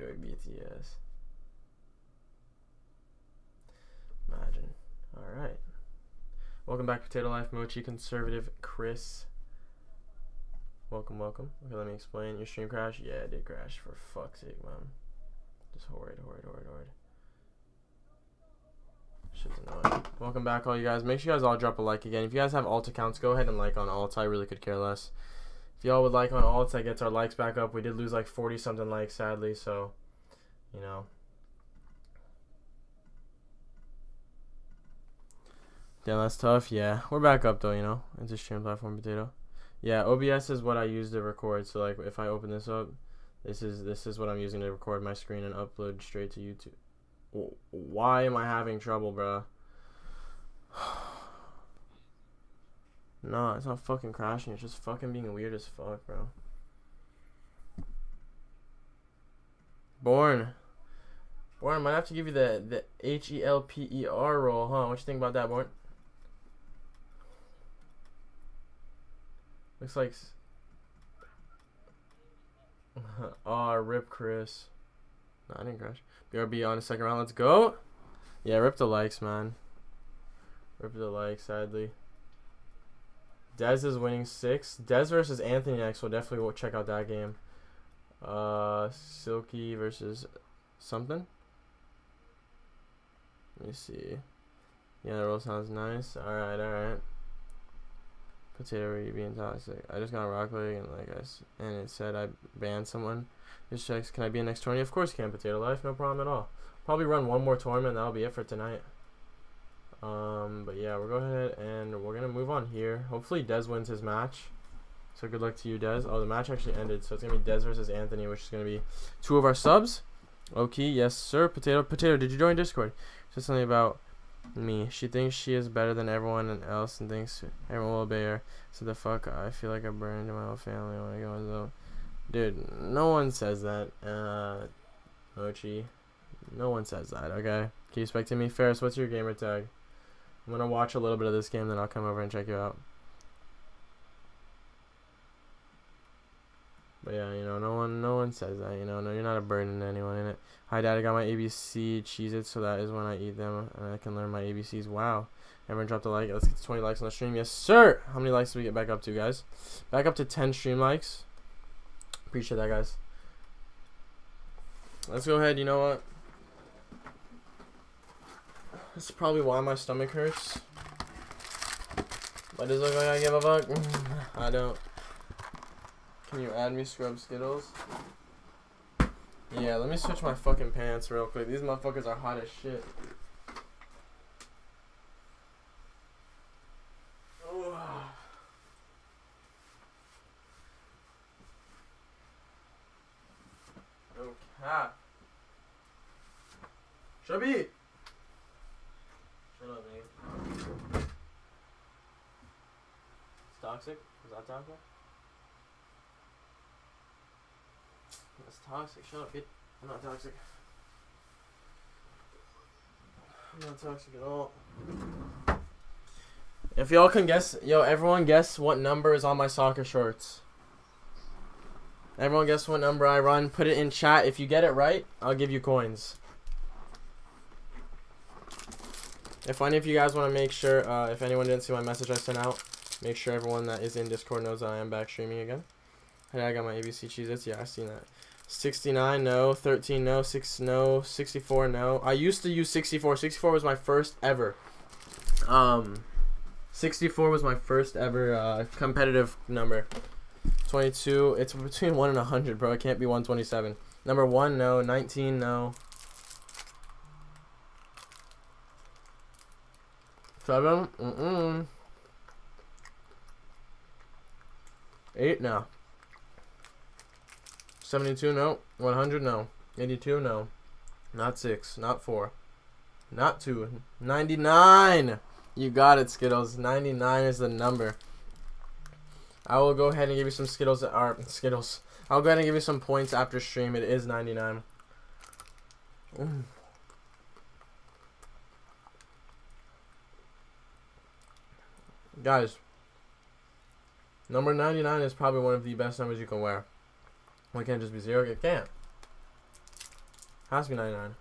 enjoy BTS. Imagine. Alright. Welcome back, Potato Life Mochi Conservative Chris. Welcome, welcome. Okay, let me explain. Your stream crash? Yeah, it did crash. For fuck's sake, man. Just horrid, horrid, horrid, horrid. Shit's annoying. Welcome back, all you guys. Make sure you guys all drop a like again. If you guys have alt accounts, go ahead and like on alt. I really could care less. If y'all would like on alt, that gets our likes back up. We did lose like 40 something likes, sadly. So, you know. Yeah, that's tough. Yeah, we're back up though. You know, it's a stream platform potato. Yeah, OBS is what I use to record. So like, if I open this up, this is this is what I'm using to record my screen and upload straight to YouTube. Why am I having trouble, bro? no, it's not fucking crashing. It's just fucking being weird as fuck, bro. Born. Born, I might have to give you the the H E L P E R roll, huh? What you think about that, Born? Looks like. Aw, oh, rip Chris. No, I didn't crash. BRB on the second round. Let's go. Yeah, rip the likes, man. Rip the likes, sadly. Dez is winning six. Dez versus Anthony next. We'll definitely check out that game. Uh, Silky versus something. Let me see. Yeah, that roll sounds nice. Alright, alright. Potato, are you being toxic? I just got a rock leg and like I and it said I banned someone. Just checks. Can I be in next tournament? Of course you can. Potato life, no problem at all. Probably run one more tournament. That'll be it for tonight. Um, but yeah, we'll go ahead and we're gonna move on here. Hopefully Dez wins his match. So good luck to you, Dez. Oh, the match actually ended, so it's gonna be Dez versus Anthony, which is gonna be two of our subs. Okay, yes sir. Potato, potato. Did you join Discord? Just something about me. She thinks she is better than everyone else and thinks everyone will obey her. So the fuck, I feel like I burned my whole family when I go so. Dude, no one says that. Uh. No one says that, okay? Keep expecting me. Ferris, what's your gamer tag? I'm gonna watch a little bit of this game, then I'll come over and check you out. But yeah, you know, no one, no one says that. You know, no, you're not a burden to anyone in it. Hi, Dad. I got my ABC Cheez-Its, so that is when I eat them, and I can learn my ABCs. Wow. Everyone dropped a like. Let's get to 20 likes on the stream. Yes, sir. How many likes did we get back up to, guys? Back up to 10 stream likes. Appreciate that, guys. Let's go ahead. You know what? This is probably why my stomach hurts. Why does it look like I give a fuck? Mm, I don't. Can you add me scrub skittles? Yeah, let me switch my fucking pants real quick. These motherfuckers are hot as shit. Oh. cap. Chubby! Shut up, man. It's toxic? Is that toxic? That's toxic. Shut up, kid. I'm not toxic. I'm not toxic at all. If y'all can guess, yo, everyone guess what number is on my soccer shorts. Everyone guess what number I run. Put it in chat. If you get it right, I'll give you coins. If any of you guys want to make sure, uh, if anyone didn't see my message I sent out, make sure everyone that is in Discord knows I am back streaming again. Hey, I got my ABC Cheez-Its. Yeah, I seen that. 69, no. 13, no. 6, no. 64, no. I used to use 64. 64 was my first ever. Um, 64 was my first ever uh, competitive number. 22. It's between 1 and 100, bro. It can't be 127. Number 1, no. 19, no. 7, mm-mm. 8, no. 72, no. 100, no. 82, no. Not 6, not 4. Not 2. 99! You got it, Skittles. 99 is the number. I will go ahead and give you some Skittles. Or Skittles. I'll go ahead and give you some points after stream. It is 99. Mm. Guys, number 99 is probably one of the best numbers you can wear. Why can't just be zero? It can't. Has to be 99.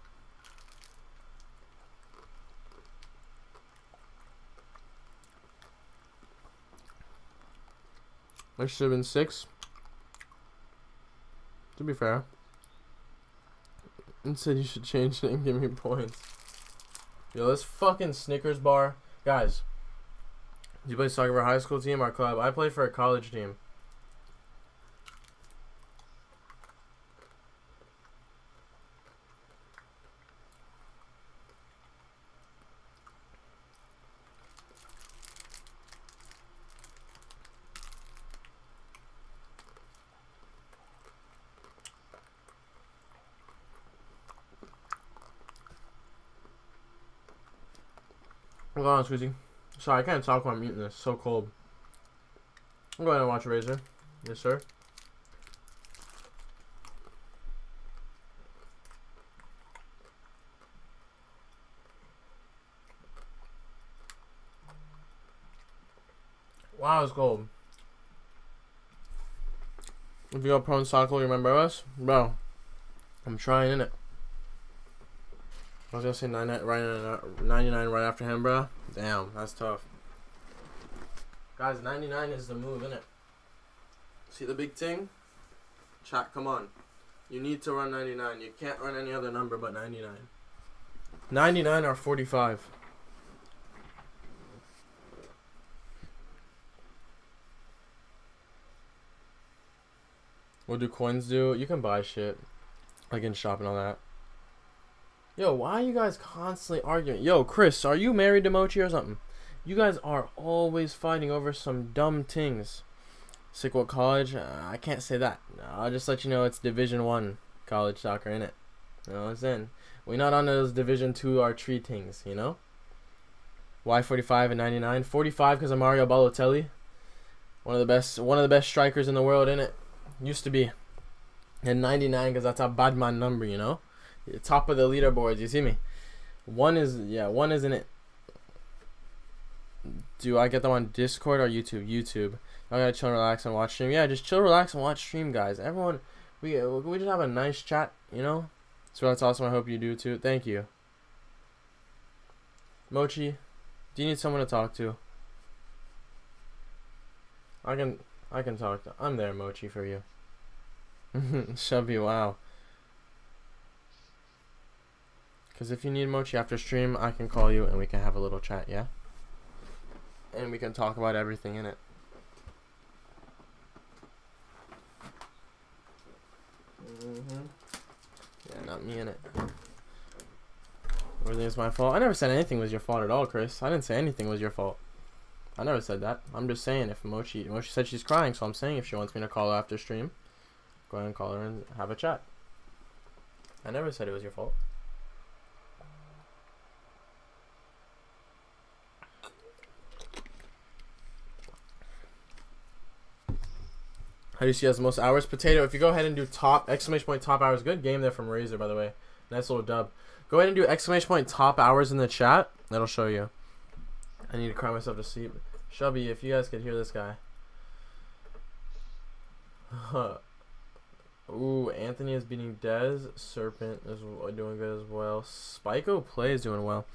There should have been six. To be fair. And said you should change it and give me points. Yo, this fucking Snickers bar. Guys, you play soccer for a high school team or club? I play for a college team. Hold on, Squeezy. Sorry, I can't talk while I'm eating this. So cold. I'm going to watch Razor. Yes, sir. Wow, it's cold. If you go pro in soccer, you remember us? Bro, I'm trying in it. I was gonna say 99 right, 99 right after him, bro. Damn, that's tough. Guys, 99 is the move, isn't it? See the big thing? Chat, come on. You need to run 99. You can't run any other number but 99. 99 or 45. What do coins do? You can buy shit. Like in shop and all that. Yo, why are you guys constantly arguing? Yo, Chris, are you married to Mochi or something? You guys are always fighting over some dumb things. Sickwood College? Uh, I can't say that. I'll just let you know it's Division One college soccer in it. You know what I'm saying? We're not on those Division Two or three things, you know. Y 45 and 99. 45 because of Mario Balotelli, one of the best, one of the best strikers in the world in it. Used to be. And 99 because that's a bad man number, you know top of the leaderboards. You see me? One is yeah, one isn't it. Do I get them on Discord or YouTube? YouTube. I gotta chill, and relax, and watch stream. Yeah, just chill, relax, and watch stream, guys. Everyone, we uh, we just have a nice chat, you know. So that's awesome. I hope you do too. Thank you. Mochi, do you need someone to talk to? I can I can talk to. I'm there, Mochi, for you. Chubby, wow. Because if you need Mochi after stream, I can call you and we can have a little chat, yeah? And we can talk about everything in it. Mm-hmm. Yeah, not me in it. Everything is my fault. I never said anything was your fault at all, Chris. I didn't say anything was your fault. I never said that. I'm just saying if Mochi Mochi said she's crying, so I'm saying if she wants me to call her after stream, go ahead and call her and have a chat. I never said it was your fault. How do you see as most hours? Potato, if you go ahead and do top, exclamation point top hours, good game there from Razor, by the way. Nice little dub. Go ahead and do exclamation point top hours in the chat. That'll show you. I need to cry myself to sleep. Shubby, if you guys could hear this guy. Ooh, Anthony is beating Dez. Serpent is doing good as well. Spiko Play is doing well.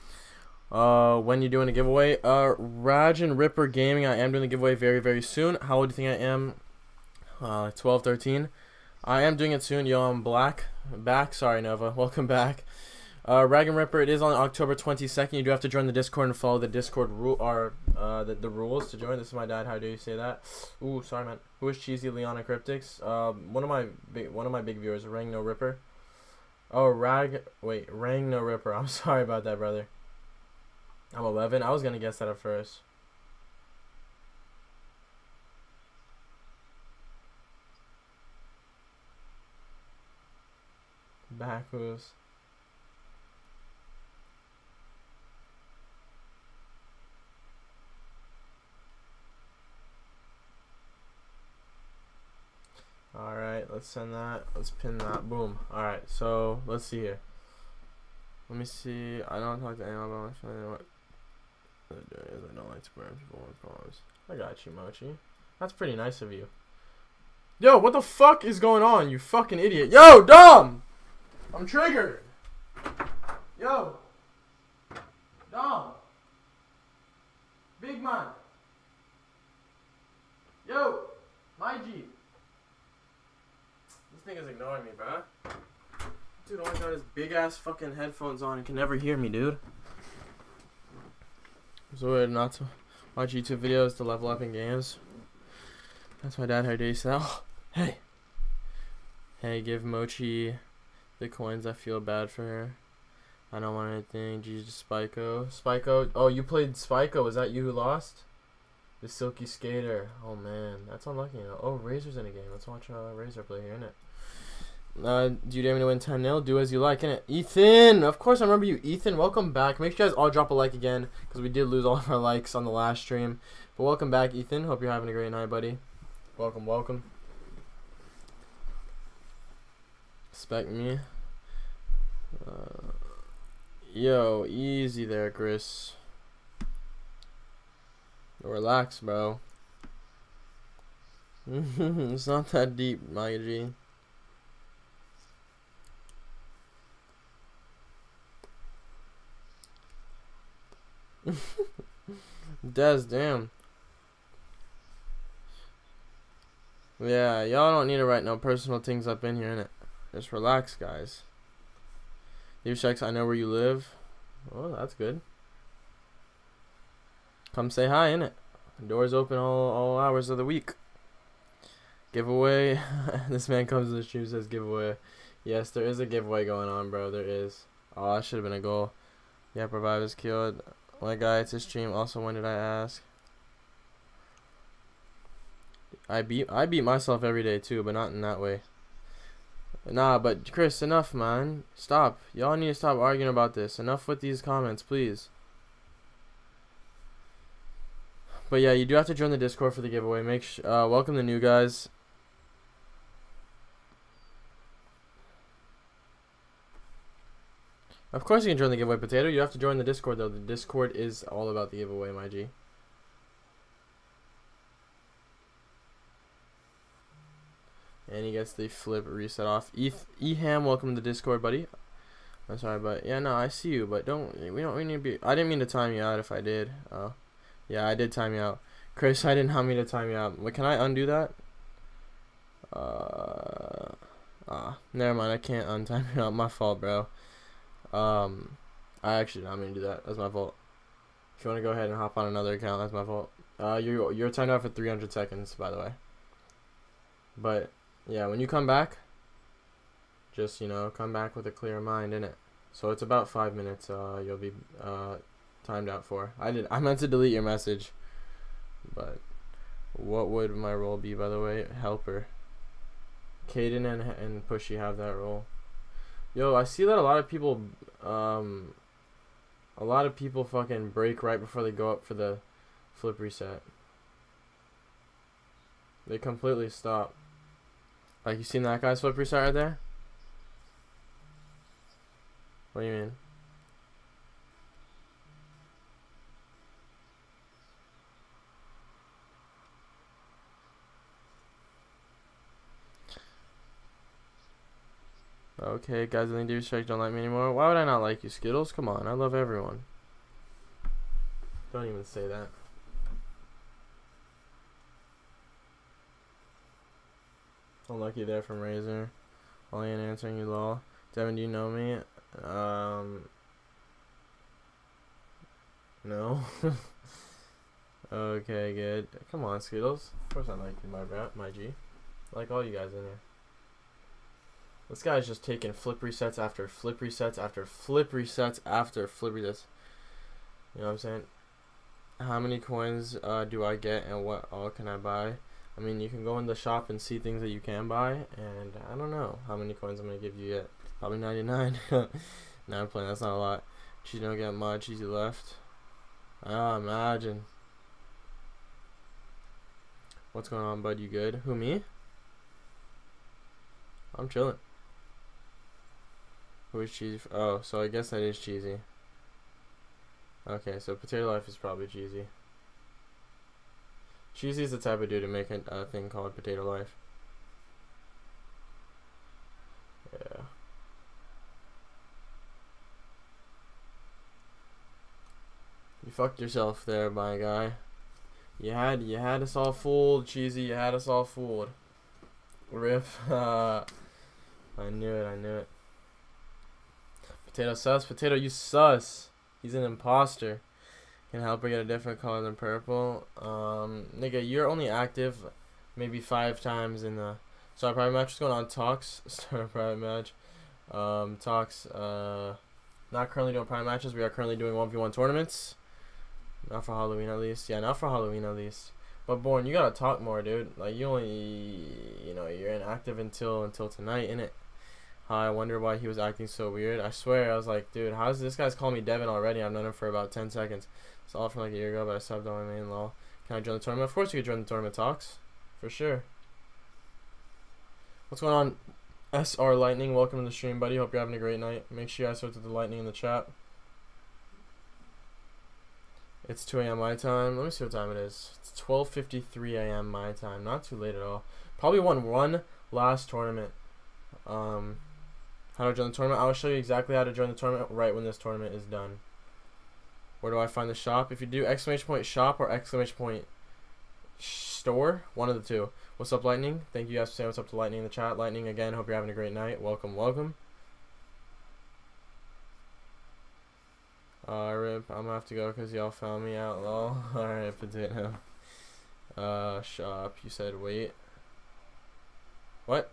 Uh, when you doing a giveaway? Uh, Raj and Ripper Gaming. I am doing a giveaway very, very soon. How old do you think I am? Uh, 12, 13. I am doing it soon. Yo, I'm black. Back. Sorry, Nova. Welcome back. Uh, Rag and Ripper, it is on October 22nd. You do have to join the Discord and follow the Discord rule or uh, the, the rules to join. This is my dad. How do you say that? Ooh, sorry, man. Who is Cheesy Leona Cryptics? Uh, one of my big, one of my big viewers, Rang No Ripper. Oh, Rag. Wait, Rang No Ripper. I'm sorry about that, brother. I'm 11. I was gonna guess that at first. Backwoods. Alright, let's send that. Let's pin that. Boom. Alright, so let's see here. Let me see. I don't talk to anyone about what I don't like to burn people with problems. I got you, Mochi. That's pretty nice of you. Yo, what the fuck is going on, you fucking idiot? Yo, dumb! I'm triggered. Yo! Dom! Big man! Yo! My G! This nigga's ignoring me, bro. Dude oh only got his big ass fucking headphones on and can never hear me, dude. So weird not to watch YouTube videos to level up in games. That's my dad had to say, oh, hey. Hey, give Mochi the coins. I feel bad for her. I don't want anything. Jesus, Spyco. Spyco. Oh, you played Spyco. Was that you who lost? The Silky Skater. Oh, man. That's unlucky. Oh, Razor's in a game. Let's watch uh, Razor play here, innit? Uh, do you dare me to win 10 0? Do as you like, innit? Ethan! Of course, I remember you. Ethan, welcome back. Make sure you guys all drop a like again, because we did lose all of our likes on the last stream. But welcome back, Ethan. Hope you're having a great night, buddy. Welcome, welcome. Expect me. Uh, yo, easy there, Chris. Relax, bro. it's not that deep, my G. Des, damn. Yeah, y'all don't need to write no personal things up in here, innit? Just relax, guys. Checks, I know where you live. Oh, that's good. Come say hi, innit? Doors open all, all hours of the week. Giveaway. this man comes in the stream says giveaway. Yes, there is a giveaway going on, bro. There is. Oh, that should have been a goal. Yeah, is killed. My guy, it's his stream. Also, when did I ask? I beat I beat myself every day too, but not in that way. Nah, but Chris, enough, man. Stop. Y'all need to stop arguing about this. Enough with these comments, please. But yeah, you do have to join the Discord for the giveaway. Make sure, uh, welcome the new guys. Of course you can join the giveaway, Potato. You have to join the Discord, though. The Discord is all about the giveaway, my G. And he gets the flip reset off. Eham, welcome to the Discord, buddy. I'm sorry, but yeah, no, I see you, but don't we don't we need to be. I didn't mean to time you out. If I did, oh, yeah, I did time you out. Chris, I didn't have me to time you out. Can I undo that? Uh, ah, never mind. I can't untime you out. My fault, bro. Um, I actually I'm gonna do that. That's my fault. If you want to go ahead and hop on another account, that's my fault. Uh, you're you're timed out for 300 seconds, by the way. But yeah, when you come back, just you know, come back with a clear mind in it. So it's about five minutes. Uh, you'll be uh timed out for. I did. I meant to delete your message, but what would my role be? By the way, helper. Caden and and Pushy have that role. Yo, I see that a lot of people, um, a lot of people fucking break right before they go up for the flip reset. They completely stop. Like, you seen that guy's flip reset right there? What do you mean? Okay, guys, I think do strike don't like me anymore. Why would I not like you, Skittles? Come on, I love everyone. Don't even say that. Unlucky there from Razor. Only in answering you, lol. Devin, do you know me? Um. No. okay, good. Come on, Skittles. Of course I like you, my my G. I like all you guys in here. This guy's just taking flip resets after flip resets after flip resets after flip resets. You know what I'm saying? How many coins uh, do I get and what all can I buy? I mean, you can go in the shop and see things that you can buy, and I don't know how many coins I'm going to give you yet. Probably 99. now I'm playing, that's not a lot. Cheesy don't get much, easy left. Ah, imagine. What's going on, bud? You good? Who, me? I'm chilling. Who is cheesy? Oh, so I guess that is cheesy. Okay, so potato life is probably cheesy. Cheesy's the type of dude to make a thing called Potato Life. Yeah. You fucked yourself there, my guy. You had you had us all fooled, Cheesy. You had us all fooled. Riff. Uh, I knew it. I knew it. Potato sus. Potato, you sus. He's an imposter. Can help her get a different color than purple. Um, nigga, you're only active maybe five times in the Star private match. What's going on? Talks. Star private match. Um, talks. Uh, not currently doing private matches. We are currently doing 1v1 tournaments. Not for Halloween at least. Yeah, not for Halloween at least. But Born, you gotta talk more, dude. Like you only, you know, you're inactive until until tonight, innit? How I wonder why he was acting so weird. I swear, I was like, dude, how's this guy's calling me Devin already? I've known him for about 10 seconds. It's all from like a year ago, but I subbed on my main law. Can I join the tournament? Of course you could join the tournament talks. For sure. What's going on? SR Lightning, welcome to the stream, buddy. Hope you're having a great night. Make sure you guys to the lightning in the chat. It's 2 a.m. my time. Let me see what time it is. It's 12:53 a.m. my time. Not too late at all. Probably won one last tournament. Um, how to join the tournament? I will show you exactly how to join the tournament right when this tournament is done. Where do I find the shop? If you do exclamation point shop or exclamation point store, one of the two. What's up, Lightning? Thank you guys for saying what's up to Lightning in the chat. Lightning, again, hope you're having a great night. Welcome, welcome. Uh, rip, I'm gonna have to go because y'all found me out, lol. Alright, potato. Uh, shop, you said wait. What?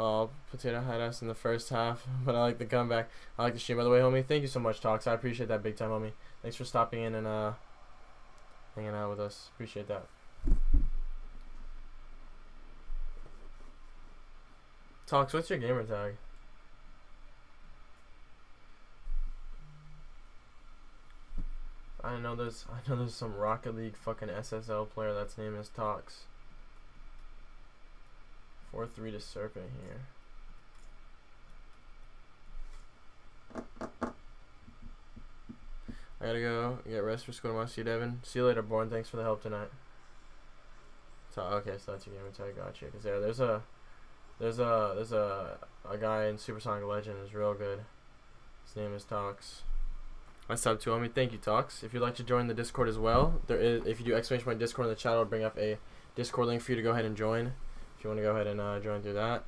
Oh, Potato had us in the first half, but I like the comeback. I like the stream. By the way, homie, thank you so much, Talks. I appreciate that big time, homie. Thanks for stopping in and uh, hanging out with us. Appreciate that. Talks, what's your gamer tag? I know there's I know there's some Rocket League fucking SSL player that's name is Talks. Four three to Serpent here. I gotta go get rest for school tomorrow. See you, Devin. See you later, Born. Thanks for the help tonight. So okay, so that's your gamer tag. Got you. Cause there, there's a, there's a, there's a, a guy in Supersonic Legend is real good. His name is Talks. I sub to me. Thank you, Talks. If you'd like to join the Discord as well, there is. If you do exclamation point Discord in the chat, I'll bring up a Discord link for you to go ahead and join. If you want to go ahead and uh, join through that,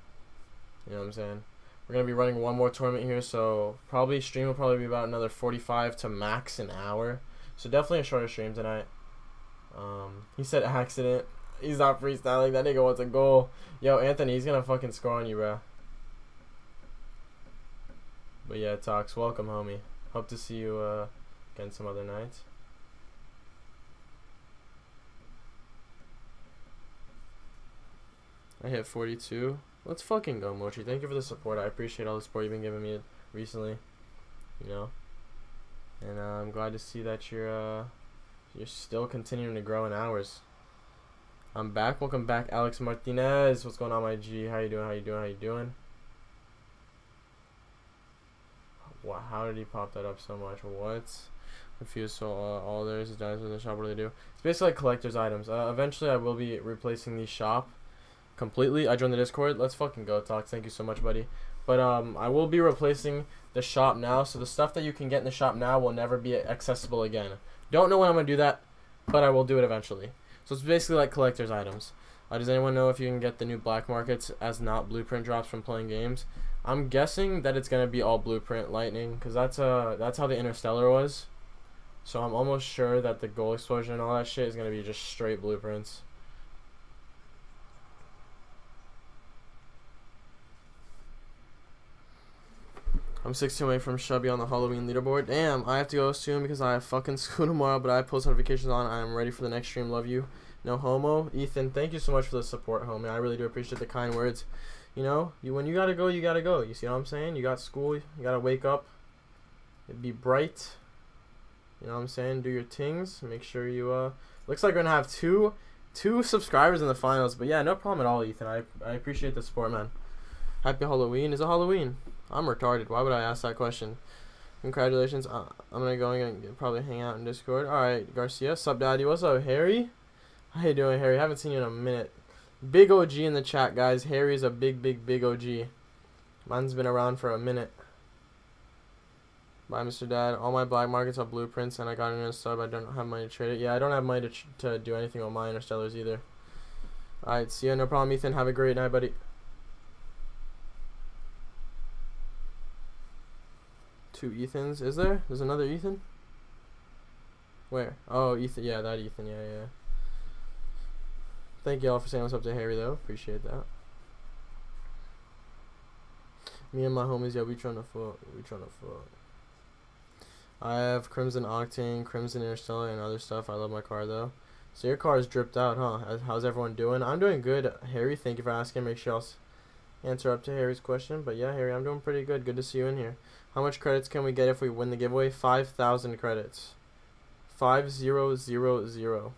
you know what I'm saying. We're gonna be running one more tournament here, so probably stream will probably be about another 45 to max an hour. So definitely a shorter stream tonight. Um, he said accident. He's not freestyling. That nigga wants a goal. Yo, Anthony, he's gonna fucking score on you, bro. But yeah, talks. Welcome, homie. Hope to see you uh, again some other night. I hit 42. Let's fucking go, Mochi. Thank you for the support. I appreciate all the support you've been giving me recently. You know, and uh, I'm glad to see that you're uh, you're still continuing to grow in hours. I'm back. Welcome back, Alex Martinez. What's going on, my G? How you doing? How you doing? How you doing? Wow, how did he pop that up so much? What? Confused. So uh, all there is is dinosaurs in the shop. What do they do? It's basically like collector's items. Uh, eventually, I will be replacing the shop completely. I joined the Discord. Let's fucking go, talk. Thank you so much, buddy. But um, I will be replacing the shop now, so the stuff that you can get in the shop now will never be accessible again. Don't know when I'm gonna do that, but I will do it eventually. So it's basically like collector's items. Uh, does anyone know if you can get the new black markets as not blueprint drops from playing games? I'm guessing that it's gonna be all blueprint lightning, cause that's uh that's how the Interstellar was. So I'm almost sure that the goal explosion and all that shit is gonna be just straight blueprints. I'm 16 away from Chubby on the Halloween leaderboard. Damn, I have to go soon because I have fucking school tomorrow, but I post notifications on. I am ready for the next stream. Love you. No homo. Ethan, thank you so much for the support, homie. I really do appreciate the kind words. You know, you when you gotta go, you gotta go. You see what I'm saying? You got school, you gotta wake up. It'd be bright. You know what I'm saying? Do your things. Make sure you uh looks like we're gonna have two two subscribers in the finals. But yeah, no problem at all, Ethan. I I appreciate the support, man. Happy Halloween. Is it Halloween? I'm retarded. Why would I ask that question? Congratulations. Uh, I'm gonna go and probably hang out in Discord. All right, Garcia. Sup, Daddy? What's up, Harry? How you doing, Harry? Haven't seen you in a minute. Big OG in the chat, guys. Harry's a big, big, big OG. Mine's been around for a minute. Bye, Mr. Dad. All my black markets are blueprints, and I got an sub. I don't have money to trade it. Yeah, I don't have money to, to do anything with my interstellars either. Alright, see ya. No problem, Ethan. Have a great night, buddy. Two Ethans. Is there? There's another Ethan? Where? Oh, Ethan. Yeah, that Ethan. Yeah, yeah. Thank y'all for saying what's up to Harry, though. Appreciate that. Me and my homies, yeah, we trying to fuck. We trying to fuck. I have Crimson Octane, Crimson Interstellar, and other stuff. I love my car though. So your car is dripped out, huh? How's everyone doing? I'm doing good, Harry. Thank you for asking. Make sure I'll answer up to Harry's question. But yeah, Harry, I'm doing pretty good. Good to see you in here. How much credits can we get if we win the giveaway? Five thousand credits. Five zero zero zero.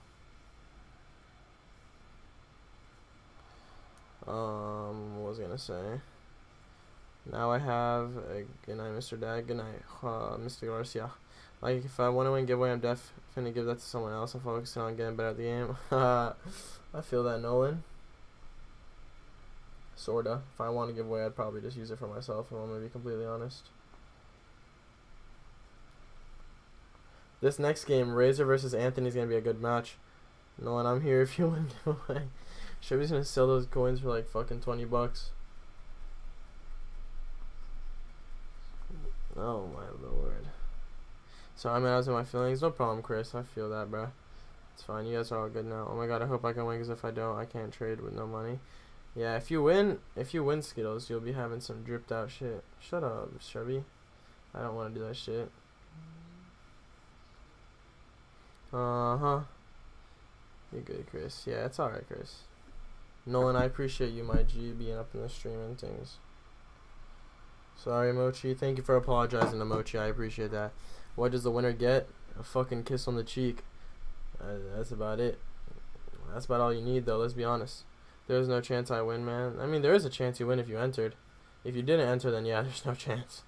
Um, what was I gonna say? Now I have a good night, Mr. Dad. Good night, uh, Mr. Garcia. Like, if I want to win giveaway, I'm def finna give that to someone else. I'm focusing on getting better at the game. I feel that, Nolan. Sorta. If I want to give away, I'd probably just use it for myself, if I'm going to be completely honest. This next game, Razor versus Anthony, is going to be a good match. Nolan, I'm here if you want to away. Chevy's going to sell those coins for like fucking 20 bucks. Oh my lord. Sorry, man, I was in my feelings. No problem, Chris. I feel that, bro. It's fine. You guys are all good now. Oh my god, I hope I can win, because if I don't, I can't trade with no money. Yeah, if you win, if you win Skittles, you'll be having some dripped out shit. Shut up, Chevy. I don't want to do that shit. Uh-huh. You're good, Chris. Yeah, it's alright, Chris. Nolan, I appreciate you, my G, being up in the stream and things. Sorry, Mochi. Thank you for apologizing to Mochi. I appreciate that. What does the winner get? A fucking kiss on the cheek. Uh, that's about it. That's about all you need, though. Let's be honest. There's no chance I win, man. I mean, there is a chance you win if you entered. If you didn't enter, then yeah, there's no chance.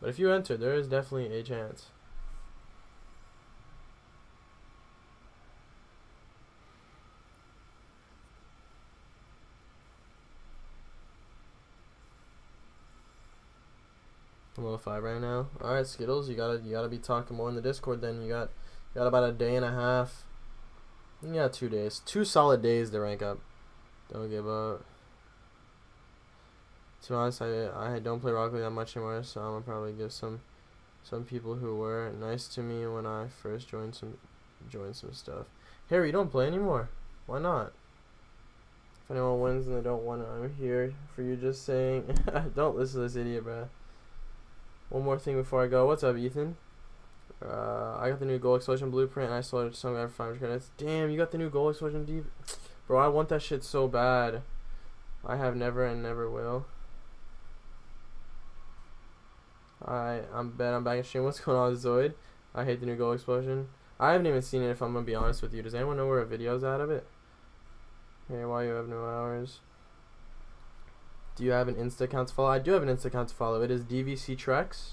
But if you entered, there is definitely a chance. I'm level five right now. All right, Skittles, you gotta you gotta be talking more in the Discord. Then you got you got about a day and a half. Yeah, two days, two solid days to rank up. Don't give up. To be honest, I I don't play Rocket League that much anymore, so I'm gonna probably give some some people who were nice to me when I first joined some joined some stuff. Harry, you don't play anymore. Why not? If anyone wins and they don't want to, I'm here for you. Just saying, don't listen to this idiot, bro. One more thing before I go. What's up, Ethan? Uh, I got the new Goal Explosion blueprint, and I sold some guy for 500 credits. Damn, you got the new Goal Explosion deep? Bro, I want that shit so bad. I have never and never will. I I'm bet I'm back in stream. What's going on, Zoid? I hate the new Goal Explosion. I haven't even seen it. If I'm gonna be honest with you, does anyone know where a video's out of it? Hey, why you have no hours? Do you have an Insta account to follow? I do have an Insta account to follow. It is DVC Trex.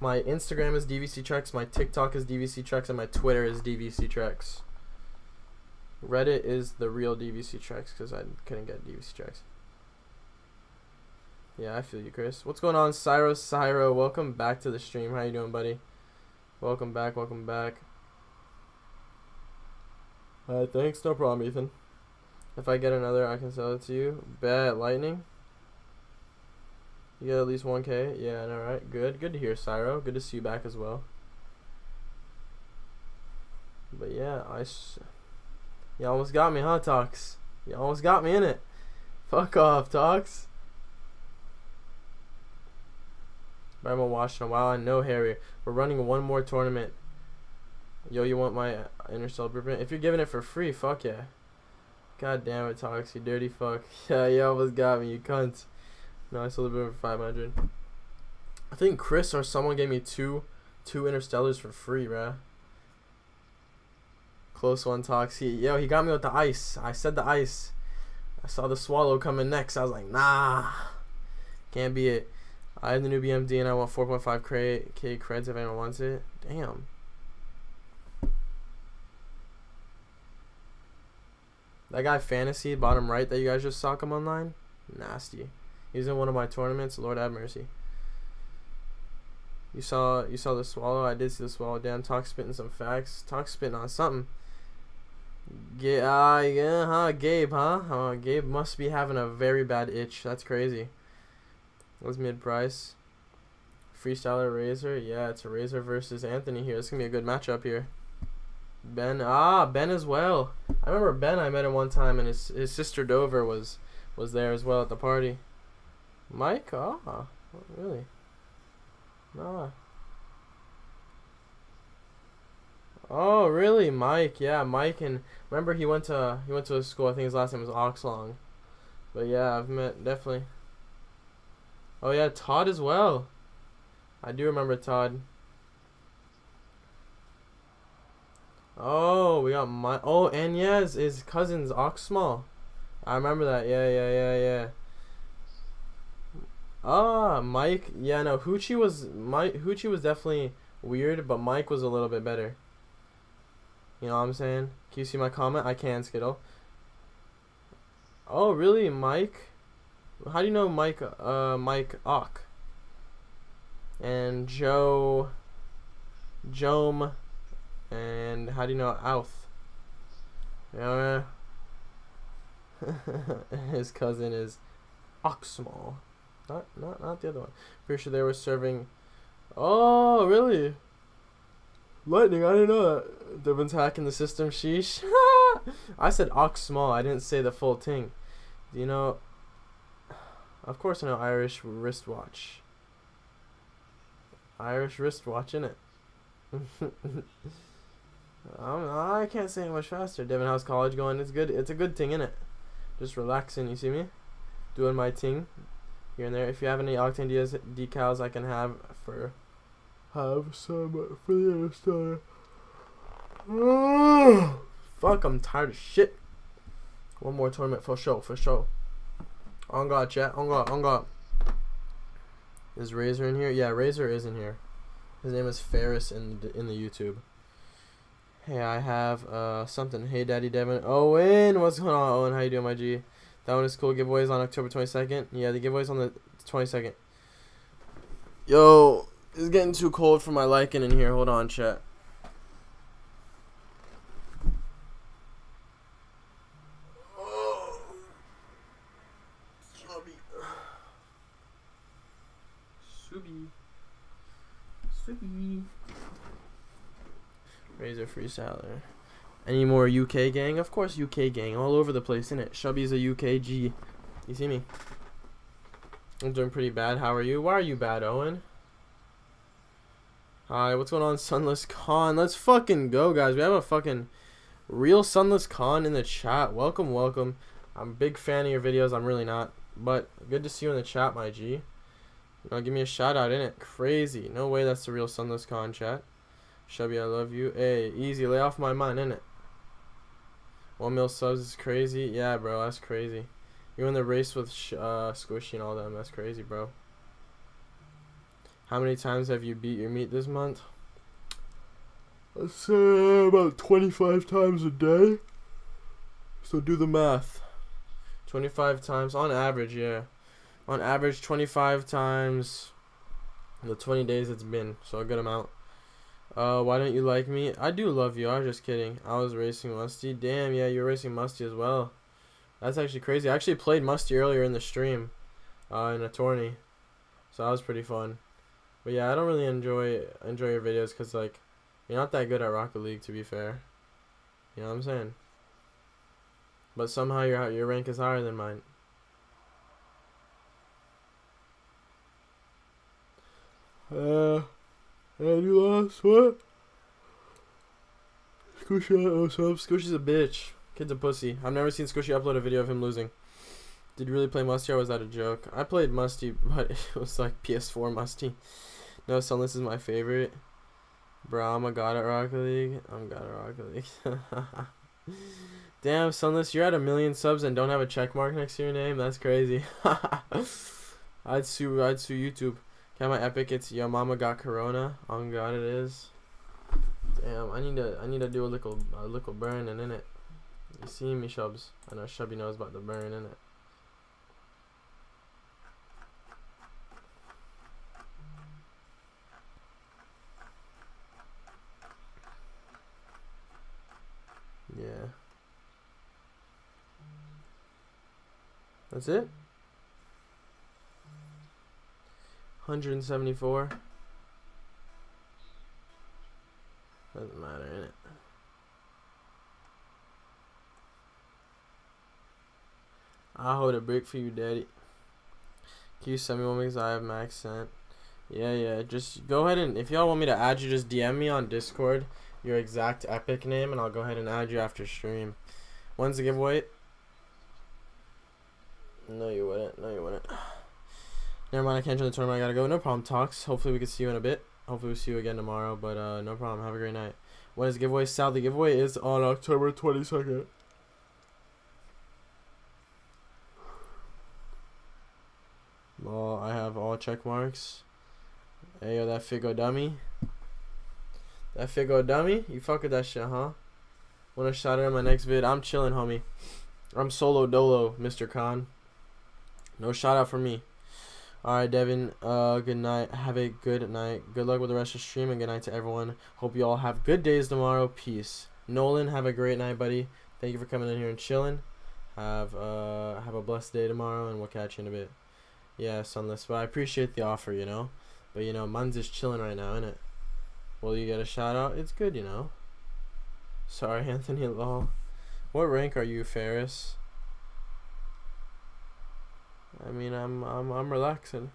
My Instagram is DVC Trex. My TikTok is DVC Trex, and my Twitter is DVC Trex. Reddit is the real DVC Trex because I couldn't get DVC Trex. Yeah, I feel you, Chris. What's going on, Cyro? Cyro, welcome back to the stream. How you doing, buddy? Welcome back. Welcome back. Alright, thanks. No problem, Ethan. If I get another, I can sell it to you. Bet Lightning. You got at least 1K? Yeah, all right. Good. Good to hear, Cyro. Good to see you back as well. But yeah, I. you almost got me, huh, Tox? You almost got me in it. Fuck off, Tox. But I haven't watched in a while. I know, Harry. We're running one more tournament. Yo, you want my Interstellar blueprint? If you're giving it for free, fuck yeah. God damn it, Tox, you dirty fuck. Yeah, you almost got me, you cunt. No, I still it over 500. I think Chris or someone gave me two two interstellars for free, bruh. Close one talks. He yo, he got me with the ice. I said the ice. I saw the swallow coming next. I was like, nah. Can't be it. I have the new BMD and I want 4.5 K creds if anyone wants it. Damn. That guy Fantasy, bottom right that you guys just saw come online. Nasty. He's in one of my tournaments. Lord have mercy. You saw you saw the swallow. I did see the swallow. Damn, talk spitting some facts. Talk spitting on something. Yeah, uh, yeah, huh? Gabe, huh? Uh, Gabe must be having a very bad itch. That's crazy. Was mid price. Freestyler Razor. Yeah, it's a Razor versus Anthony here. It's gonna be a good matchup here. Ben, ah, Ben as well. I remember Ben. I met him one time, and his his sister Dover was was there as well at the party. Mike, ah, really? No. Oh, really, Mike? Yeah, Mike, and remember he went to he went to a school. I think his last name was Oxlong. But yeah, I've met definitely. Oh yeah, Todd as well. I do remember Todd. Oh, we got my oh and yeah, his, cousin's Oxsmall. I remember that. Yeah, yeah, yeah, yeah. Ah, Mike. Yeah, no, Hoochie was Mike. Hoochie was definitely weird, but Mike was a little bit better. You know what I'm saying? Can you see my comment? I can, Skittle. Oh, really, Mike? How do you know Mike? Uh, Mike Ock. And Joe. Jome. And how do you know Alf? Yeah. His cousin is Oxsmall. Not, not, not the other one. Pretty sure they were serving. Oh, really? Lightning, I didn't know that. Devon's hacking the system, sheesh. I said ox small, I didn't say the full thing. Do you know? Of course I know Irish wristwatch. Irish wristwatch, innit? I'm, I can't say it much faster. Devon, how's college going? It's good. It's a good thing, innit? Just relaxing, you see me? Doing my thing here and there. If you have any Octane decals I can have for have some for the other Fuck, I'm tired of shit. One more tournament for sure, for sure. On God, chat. On God, on God. Is Razor in here? Yeah, Razor is in here. His name is Ferris in the, in the YouTube. Hey, I have uh something. Hey, Daddy Devon. Owen, what's going on, Owen? How you doing, my G? That one is cool. Giveaways on October 22nd. Yeah, the giveaways on the 22nd. Yo, it's getting too cold for my liking in here. Hold on, chat. Razor Freestyler. Any more UK gang? Of course UK gang. All over the place, innit? Shubby's a UKG. You see me? I'm doing pretty bad. How are you? Why are you bad, Owen? Hi, what's going on, SunlessKhan? Let's fucking go, guys. We have a fucking real SunlessKhan in the chat. Welcome, welcome. I'm a big fan of your videos. I'm really not. But good to see you in the chat, my G. You know, give me a shout out, innit? Crazy. No way that's the real SunlessKhan chat. Chubby, I love you. Hey, easy. Lay off my mind, innit? One mil subs is crazy. Yeah, bro, that's crazy. You in the race with uh, Squishy and all them. That's crazy, bro. How many times have you beat your meat this month? Let's say about 25 times a day. So do the math. 25 times on average, yeah. On average, 25 times the 20 days it's been. So a good amount. Uh, why don't you like me? I do love you. I was just kidding. I was racing Musty. Damn, yeah, you're racing Musty as well. That's actually crazy. I actually played Musty earlier in the stream, uh, in a tourney, so that was pretty fun. But yeah, I don't really enjoy enjoy your videos because like, you're not that good at Rocket League to be fair. You know what I'm saying? But somehow your your rank is higher than mine. Uh. And you lost what? Squishy, so Squishy's a bitch. Kid's a pussy. I've never seen Squishy upload a video of him losing. Did you really play Musty or was that a joke? I played Musty, but it was like PS4 Musty. No, Sunless is my favorite. Bro, I'm a god at Rocket League. I'm god at Rocket League. Damn, Sunless, you're at a million subs and don't have a check mark next to your name? That's crazy. I'd sue I'd sue YouTube. Got my epic. It's Yo Mama Got Corona. On God, it is. Damn, I need to I need to do a little a little burning in it. You see me, Shubs? I know Shubby knows about the burn in it. Yeah. That's it? 174. Doesn't matter? I'll hold a brick for you, daddy. Can you send me one because I have max sent? Yeah, yeah. Just go ahead and if y'all want me to add you, just DM me on Discord your exact epic name, and I'll go ahead and add you after stream. When's the giveaway? No, you wouldn't. No, you wouldn't. Never mind. I can't join the tournament. I gotta go. No problem. Talks. Hopefully we can see you in a bit. Hopefully we'll see you again tomorrow. But uh, no problem. Have a great night. When is the giveaway? Sal, the giveaway is on October twenty second. Well, I have all check marks. Hey, yo, that Figo dummy. That Figo dummy? You fuck with that shit, huh? Wanna shout out in my next vid? I'm chilling, homie. I'm solo dolo, Mr. Khan. No shout out for me. Alright, Devin. Uh, good night. Have a good night. Good luck with the rest of the stream, and good night to everyone. Hope you all have good days tomorrow. Peace. Nolan, have a great night, buddy. Thank you for coming in here and chilling. Have uh have a blessed day tomorrow, and we'll catch you in a bit. Yeah, sunless. But I appreciate the offer, you know. But you know, Mun's is chilling right now, innit? Will you get a shout out? It's good, you know. Sorry, Anthony Law. What rank are you, Ferris? I mean, I'm I'm I'm relaxing.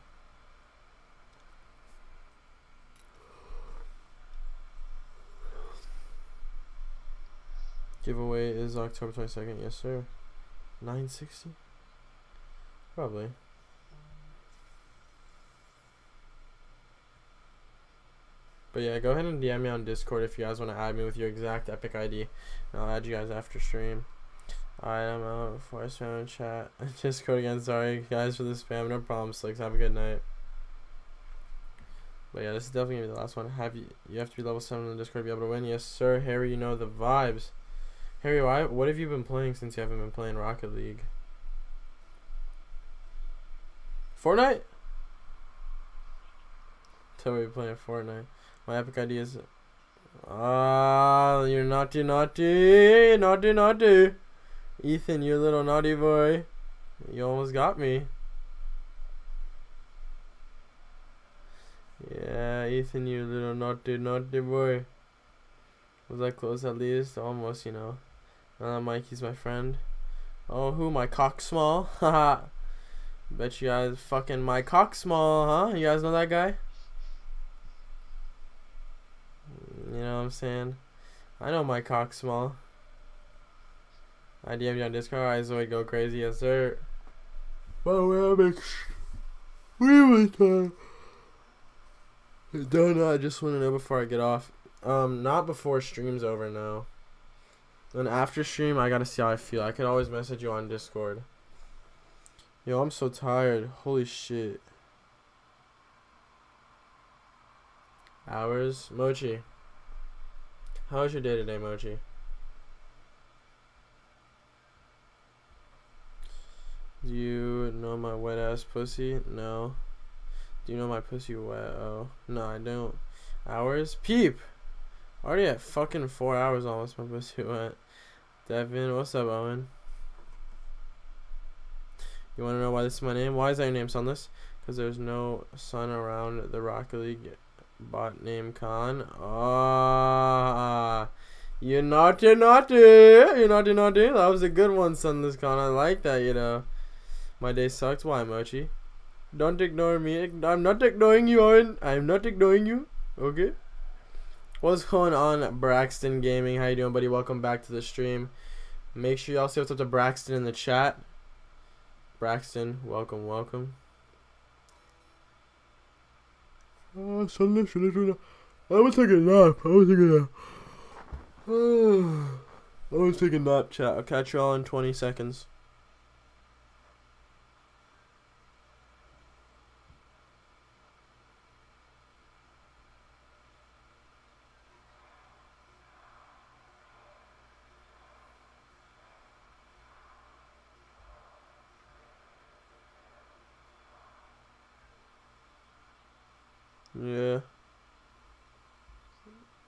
Giveaway is October 22nd. Yes, sir. 960? Probably. But yeah, go ahead and DM me on Discord if you guys want to add me with your exact Epic ID. And I'll add you guys after stream. Alright, I'm out before I spam chat. Discord again, sorry guys for the spam, no problem, Slicks. Have a good night. But yeah, this is definitely gonna be the last one. Have you you have to be level seven in the Discord to be able to win? Yes, sir. Harry, you know the vibes. Harry, why what have you been playing since you haven't been playing Rocket League? Fortnite? Tell me you're playing Fortnite. My epic ID is. Ah, you're naughty, naughty, naughty, naughty. Ethan, you little naughty boy. You almost got me. Yeah, Ethan, you little naughty, naughty boy. Was I close at least? Almost, you know. Uh, Mikey's my friend. Oh, who? My cock small? Haha. Bet you guys fucking my cock small, huh? You guys know that guy? You know what I'm saying? I know my cock small. I DM you on Discord. I Zoid go crazy, yes sir. Well, we're extremely tired. Don't know. I just want to know before I get off. Um, not before stream's over now. And after stream, I gotta see how I feel. I could always message you on Discord. Yo, I'm so tired. Holy shit. Hours? Mochi. How was your day today, Mochi? Do you know my wet ass pussy? No. Do you know my pussy wet? Oh. No, I don't. Hours? Peep! Already at fucking four hours almost my pussy wet. Devin, what's up, Owen? You wanna know why this is my name? Why is that your name, Sunless? Because there's no sun around the Rocket League Bot name Khan. Ah, you naughty, naughty. You naughty, naughty. That was a good one, Sunless Khan. I like that, you know. My day sucks. Why, Mochi? Don't ignore me. I'm not ignoring you, Owen. I'm not ignoring you. Okay? What's going on, Braxton Gaming? How you doing, buddy? Welcome back to the stream. Make sure y'all see what's up to Braxton in the chat. Braxton, welcome, welcome. Oh. I was taking a nap. I was taking a nap. I was taking a nap, chat. I'll catch y'all in 20 seconds. Yeah.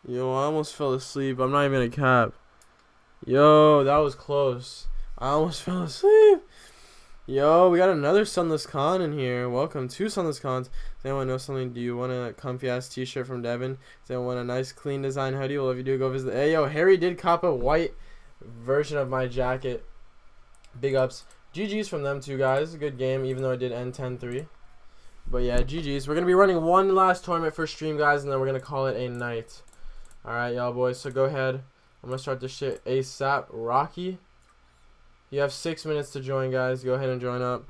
Yo, I almost fell asleep. I'm not even a cap. Yo, that was close. I almost fell asleep. Yo, we got another Sunless Khan in here. Welcome to Sunless Khans. Does anyone know something? Do you want a comfy ass t shirt from Devin? Does anyone want a nice clean design hoodie? Well, if you do, go visit. Hey, yo, Harry did cop a white version of my jacket. Big ups. GG's from them two guys. Good game, even though I did end 10 3. But yeah, GG's. We're going to be running one last tournament for stream, guys, and then we're going to call it a night. Alright, y'all boys. So go ahead. I'm going to start this shit ASAP. Rocky. You have six minutes to join, guys. Go ahead and join up.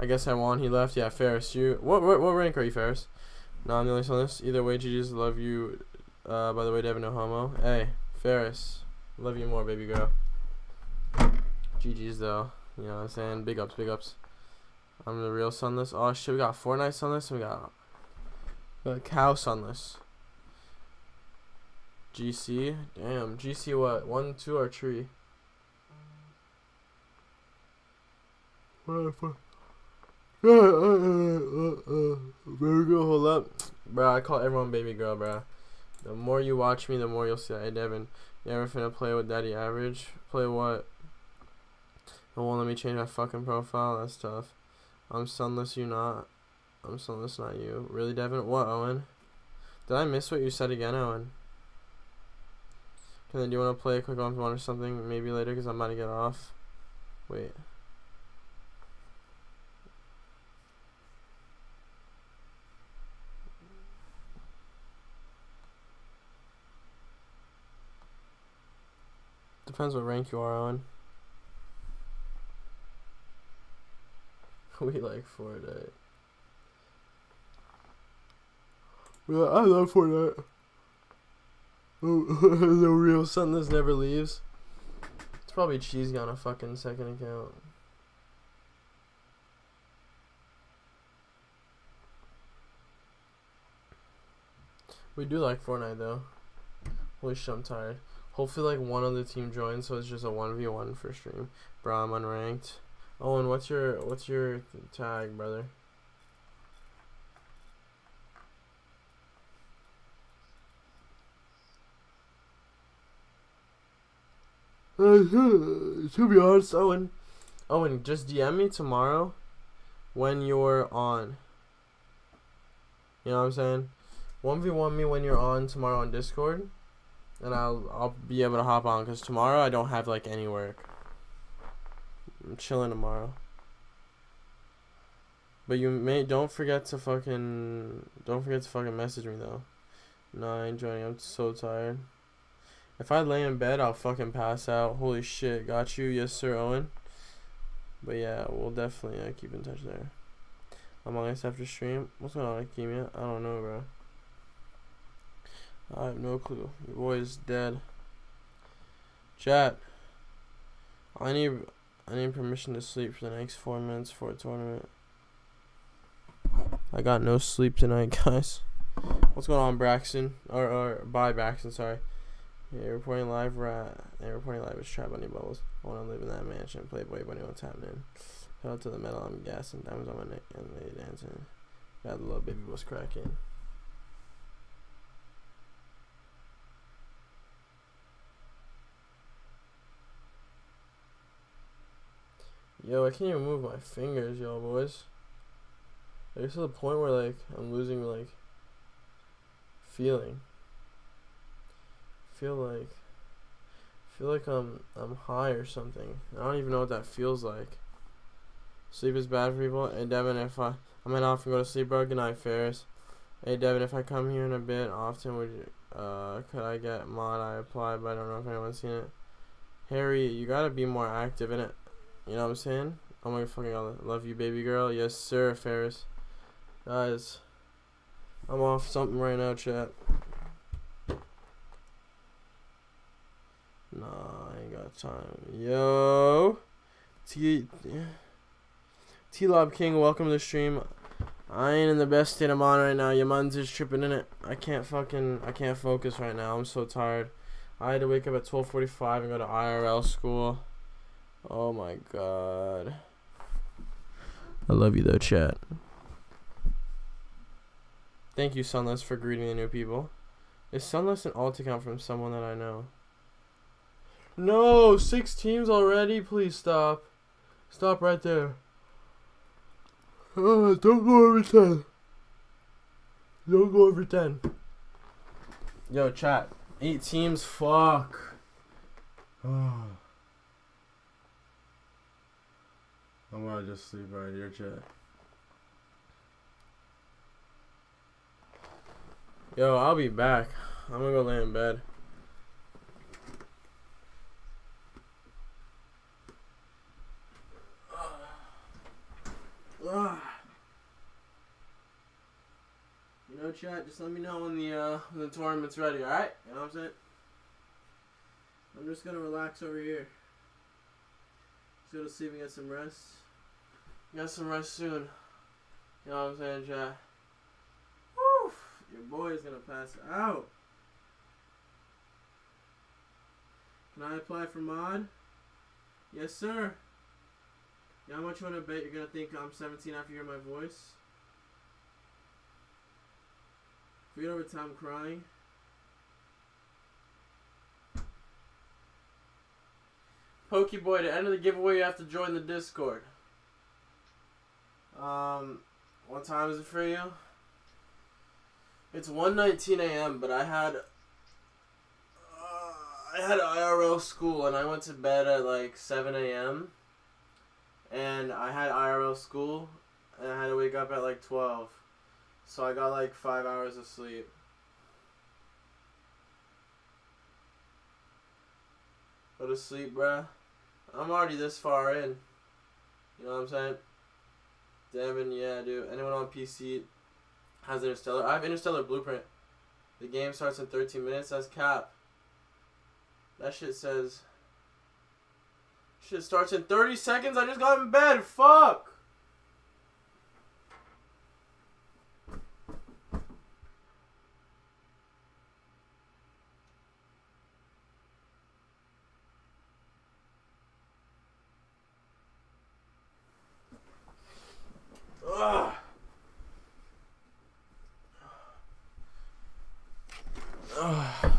I guess I won. He left. Yeah, Ferris. You. What, what, what rank are you, Ferris? No, I'm the only on this. Either way, GG's. Love you. Uh, by the way, Devin, no homo. Hey, Ferris. Love you more, baby girl. GG's, though. You know what I'm saying? Big ups, big ups. I'm the real sunless. Oh, shit. We got Fortnite sunless. And we got, got cow sunless. GC. Damn. GC what? One, two, or three? tree? Baby girl, hold up. Bro, I call everyone baby girl, bro. The more you watch me, the more you'll see. Hey, Devin, you ever finna play with Daddy Average? Play what? It won't let me change my fucking profile. That's tough. I'm sunless, you not. I'm sunless, not you. Really, Devin? What, Owen? Did I miss what you said again, Owen? Can then do you want to play a quick on one or something maybe later because I'm about to get off? Wait. Depends what rank you are on. we like Fortnite. Well, I love Fortnite. the real Sunless never leaves. It's probably cheesy on a fucking second account. We do like Fortnite though. Holy shit, I'm tired. Hopefully, like one other team joins, so it's just a one v one for stream. Bro, I'm unranked. Owen, what's your what's your tag, brother? Uh, to be honest, Owen, Owen, just DM me tomorrow when you're on. You know what I'm saying? One v one me when you're on tomorrow on Discord and I'll I'll be able to hop on because tomorrow I don't have like any work. I'm chilling tomorrow. But you may don't forget to fucking don't forget to fucking message me though. No, I ain't joining. I'm so tired. If I lay in bed, I'll fucking pass out. Holy shit, got you, yes sir, Owen. But yeah, we'll definitely uh, keep in touch there. Among Us after stream. What's going on, Akemia? I don't know, bro. I have no clue. Your boy is dead. Chat. I need I need permission to sleep for the next four minutes for a tournament. I got no sleep tonight, guys. What's going on, Braxton? Or or bye Braxton, sorry. Yeah, reporting live rat. Yeah, reporting live is Trap Bunny Bubbles. I wanna live in that mansion. play Playboy Bunny, what's happening? Fell to the metal, I'm gassing. Diamonds on my neck and lady dancing. Got the little baby was cracking. Yo, I can't even move my fingers, y'all boys. Like, to the point where, like, I'm losing, like, feeling. Feel like, feel like I'm, I'm high or something. I don't even know what that feels like. Sleep is bad for people. Hey, Devin, if I, I'm gonna often go to sleep, bro. Good night, Ferris. Hey, Devin, if I come here in a bit often, would you, uh, could I get mod? I apply, but I don't know if anyone's seen it. Harry, you gotta be more active in it. You know what I'm saying? Oh my fucking god. Love you, baby girl. Yes, sir, Ferris. Guys, I'm off something right now, chat. Nah, I ain't got time. Yo. T. T Lob King, welcome to the stream. I ain't in the best state of mind right now. Your man's just tripping in it. I can't fucking, I can't focus right now. I'm so tired. I had to wake up at 12:45 and go to IRL school. Oh my god. I love you though, chat. Thank you, Sunless, for greeting the new people. Is Sunless an alt account from someone that I know? No, six teams already? Please stop. Stop right there. Oh, don't go over 10. Don't go over 10. Yo, chat. Eight teams, fuck. Oh. I'm gonna just sleep right here, chat. Yo, I'll be back. I'm gonna go lay in bed. Ugh. You know, chat, just let me know when the uh, when the tournament's ready, alright? You know what I'm saying? I'm just gonna relax over here. Just go to sleep and get some rest. Get some rest soon. You know what I'm saying, chat? Woo! Your boy is gonna pass out. Can I apply for mod? Yes, sir. Yeah, how much you wanna bet you're gonna think I'm 17 after you hear my voice? Forget over time crying. Pokeboy, to enter the giveaway, you have to join the Discord. Um, what time is it for you? It's 1.19 a.m., but I had... Uh, I had IRL school, and I went to bed at like 7 a.m. And I had IRL school, and I had to wake up at like 12. So I got like five hours of sleep. Go to sleep, bruh. I'm already this far in. You know what I'm saying? Devin, yeah, dude. Anyone on PC has Interstellar? I have Interstellar Blueprint. The game starts in 13 minutes. That's cap. That shit says. Shit starts in 30 seconds. I just got in bed. Fuck. Ugh. Ugh.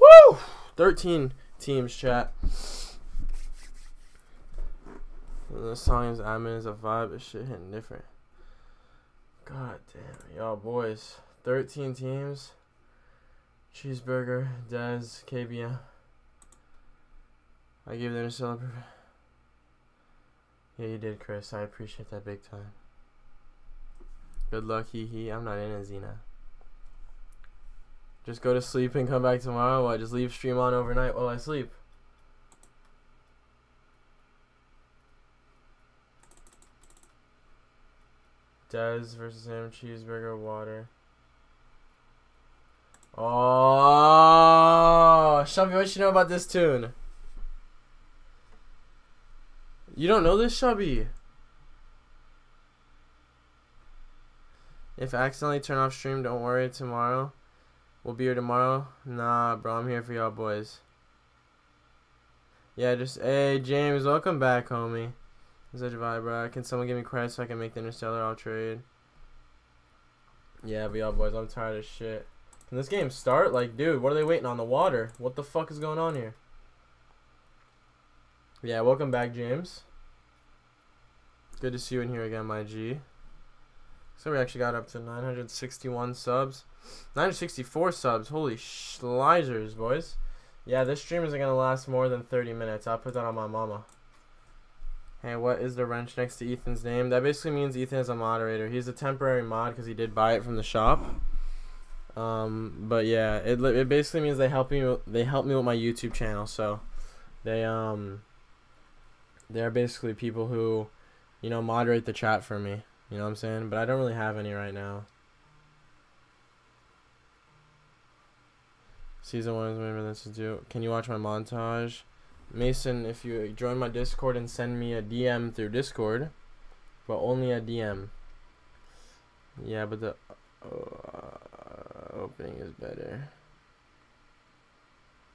Woo! 13 teams, chat. The song is admin is a vibe, It's shit hitting different. God damn, y'all boys. 13 teams. Cheeseburger, Dez, KBM. I gave them a celebrate. Yeah, you did, Chris. I appreciate that big time. Good luck, hee hee. I'm not in it, Xena. Just go to sleep and come back tomorrow. What? Just leave stream on overnight while I sleep. Dez versus him, cheeseburger, water. Oh, Shelby, what you know about this tune? You don't know this, Chubby? If I accidentally turn off stream, don't worry. Tomorrow, we'll be here tomorrow. Nah, bro, I'm here for y'all boys. Yeah, just hey James, welcome back, homie. Such a vibe, bro. Can someone give me credit so I can make the Interstellar all trade? Yeah, but y'all boys, I'm tired of shit. Can this game start? Like, dude, what are they waiting on? The water? What the fuck is going on here? Yeah, welcome back, James. Good to see you in here again, my G. So we actually got up to 961 subs. 964 subs. Holy schleizers, boys. Yeah, this stream isn't going to last more than 30 minutes. I'll put that on my mama. Hey, what is the wrench next to Ethan's name? That basically means Ethan is a moderator. He's a temporary mod because he did buy it from the shop. Um, but yeah, it it basically means they help me. They help me with my YouTube channel. So they um they're basically people who you know moderate the chat for me. You know what I'm saying? But I don't really have any right now. Season one is whatever this to do. Can you watch my montage? Mason, if you join my Discord and send me a DM through Discord, but only a DM. Yeah, but the uh, opening is better.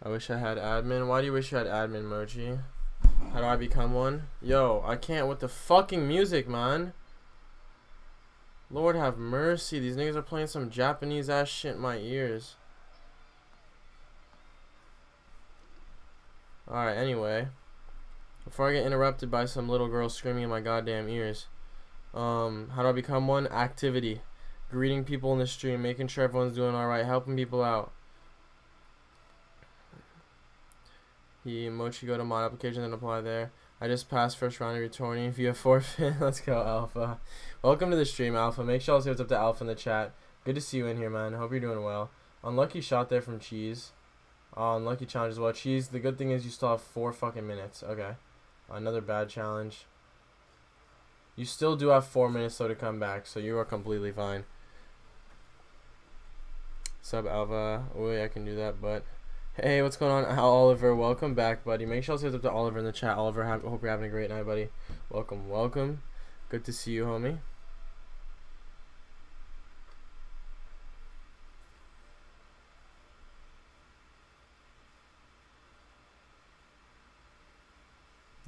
I wish I had admin. Why do you wish you had admin, Mochi? How do I become one? Yo, I can't with the fucking music, man. Lord have mercy. These niggas are playing some Japanese ass shit in my ears. Alright, anyway. Before I get interrupted by some little girl screaming in my goddamn ears. Um, how do I become one? Activity. Greeting people in the stream, making sure everyone's doing alright, helping people out. He Mochi go to mod application and apply there. I just passed first round of your tourney via forfeit. Let's go, Alpha. Welcome to the stream, Alpha. Make sure I'll see what's up to Alpha in the chat. Good to see you in here, man. Hope you're doing well. Unlucky shot there from Cheese. Uh, unlucky challenge as well. Cheese, the good thing is you still have four fucking minutes. Okay. Another bad challenge. You still do have four minutes though to come back, so you are completely fine. Sub Alpha. Oh, yeah, I can do that, but Hey, what's going on, Oliver? Welcome back, buddy. Make sure to say up to Oliver in the chat. Oliver, have, hope you're having a great night, buddy. Welcome, welcome. Good to see you, homie.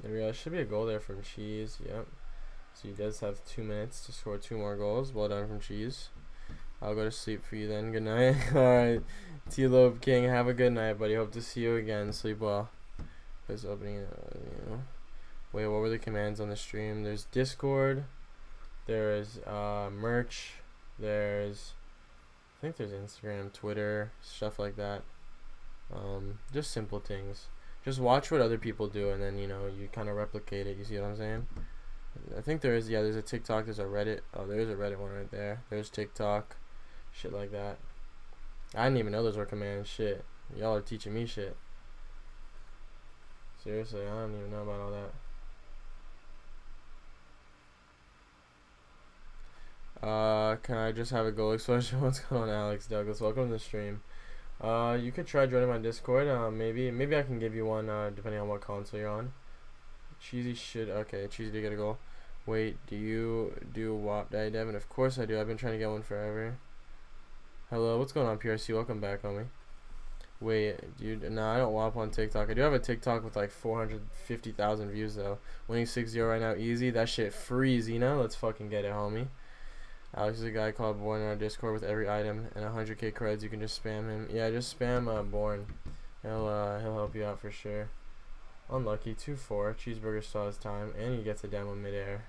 There we go. Should be a goal there from Cheese. Yep. So he does have two minutes to score two more goals. Well done from Cheese. I'll go to sleep for you then. Good night. Alright. T-Lobe King, have a good night, buddy. Hope to see you again. Sleep well. This opening, uh, you know. Wait, what were the commands on the stream? There's Discord. There's uh, merch. There's, I think there's Instagram, Twitter, stuff like that. Um, just simple things. Just watch what other people do, and then you know you kind of replicate it. You see what I'm saying? I think there is. Yeah, there's a TikTok. There's a Reddit. Oh, there's a Reddit one right there. There's TikTok, shit like that. I didn't even know those were commands. Shit. Y'all are teaching me shit. Seriously, I don't even know about all that. Uh, can I just have a goal explosion? What's going on, Alex Douglas? Welcome to the stream. Uh, you could try joining my Discord. Uh, maybe, maybe I can give you one. Uh, depending on what console you're on. Cheesy should. Okay, cheesy to get a goal. Wait, do you do WAP Daddy Devin? Of course I do. I've been trying to get one forever. Hello, what's going on, PRC? Welcome back, homie. Wait, dude, no, I don't WAP on TikTok. I do have a TikTok with like 450,000 views, though. Winning 6-0 right now, easy. That shit freeze, you know? Let's fucking get it, homie. Alex is a guy called Born in our Discord with every item and 100k creds. You can just spam him. Yeah, just spam uh, Born. He'll, uh, he'll help you out for sure. Unlucky, 2-4. Cheeseburger still has time, and he gets a demo midair.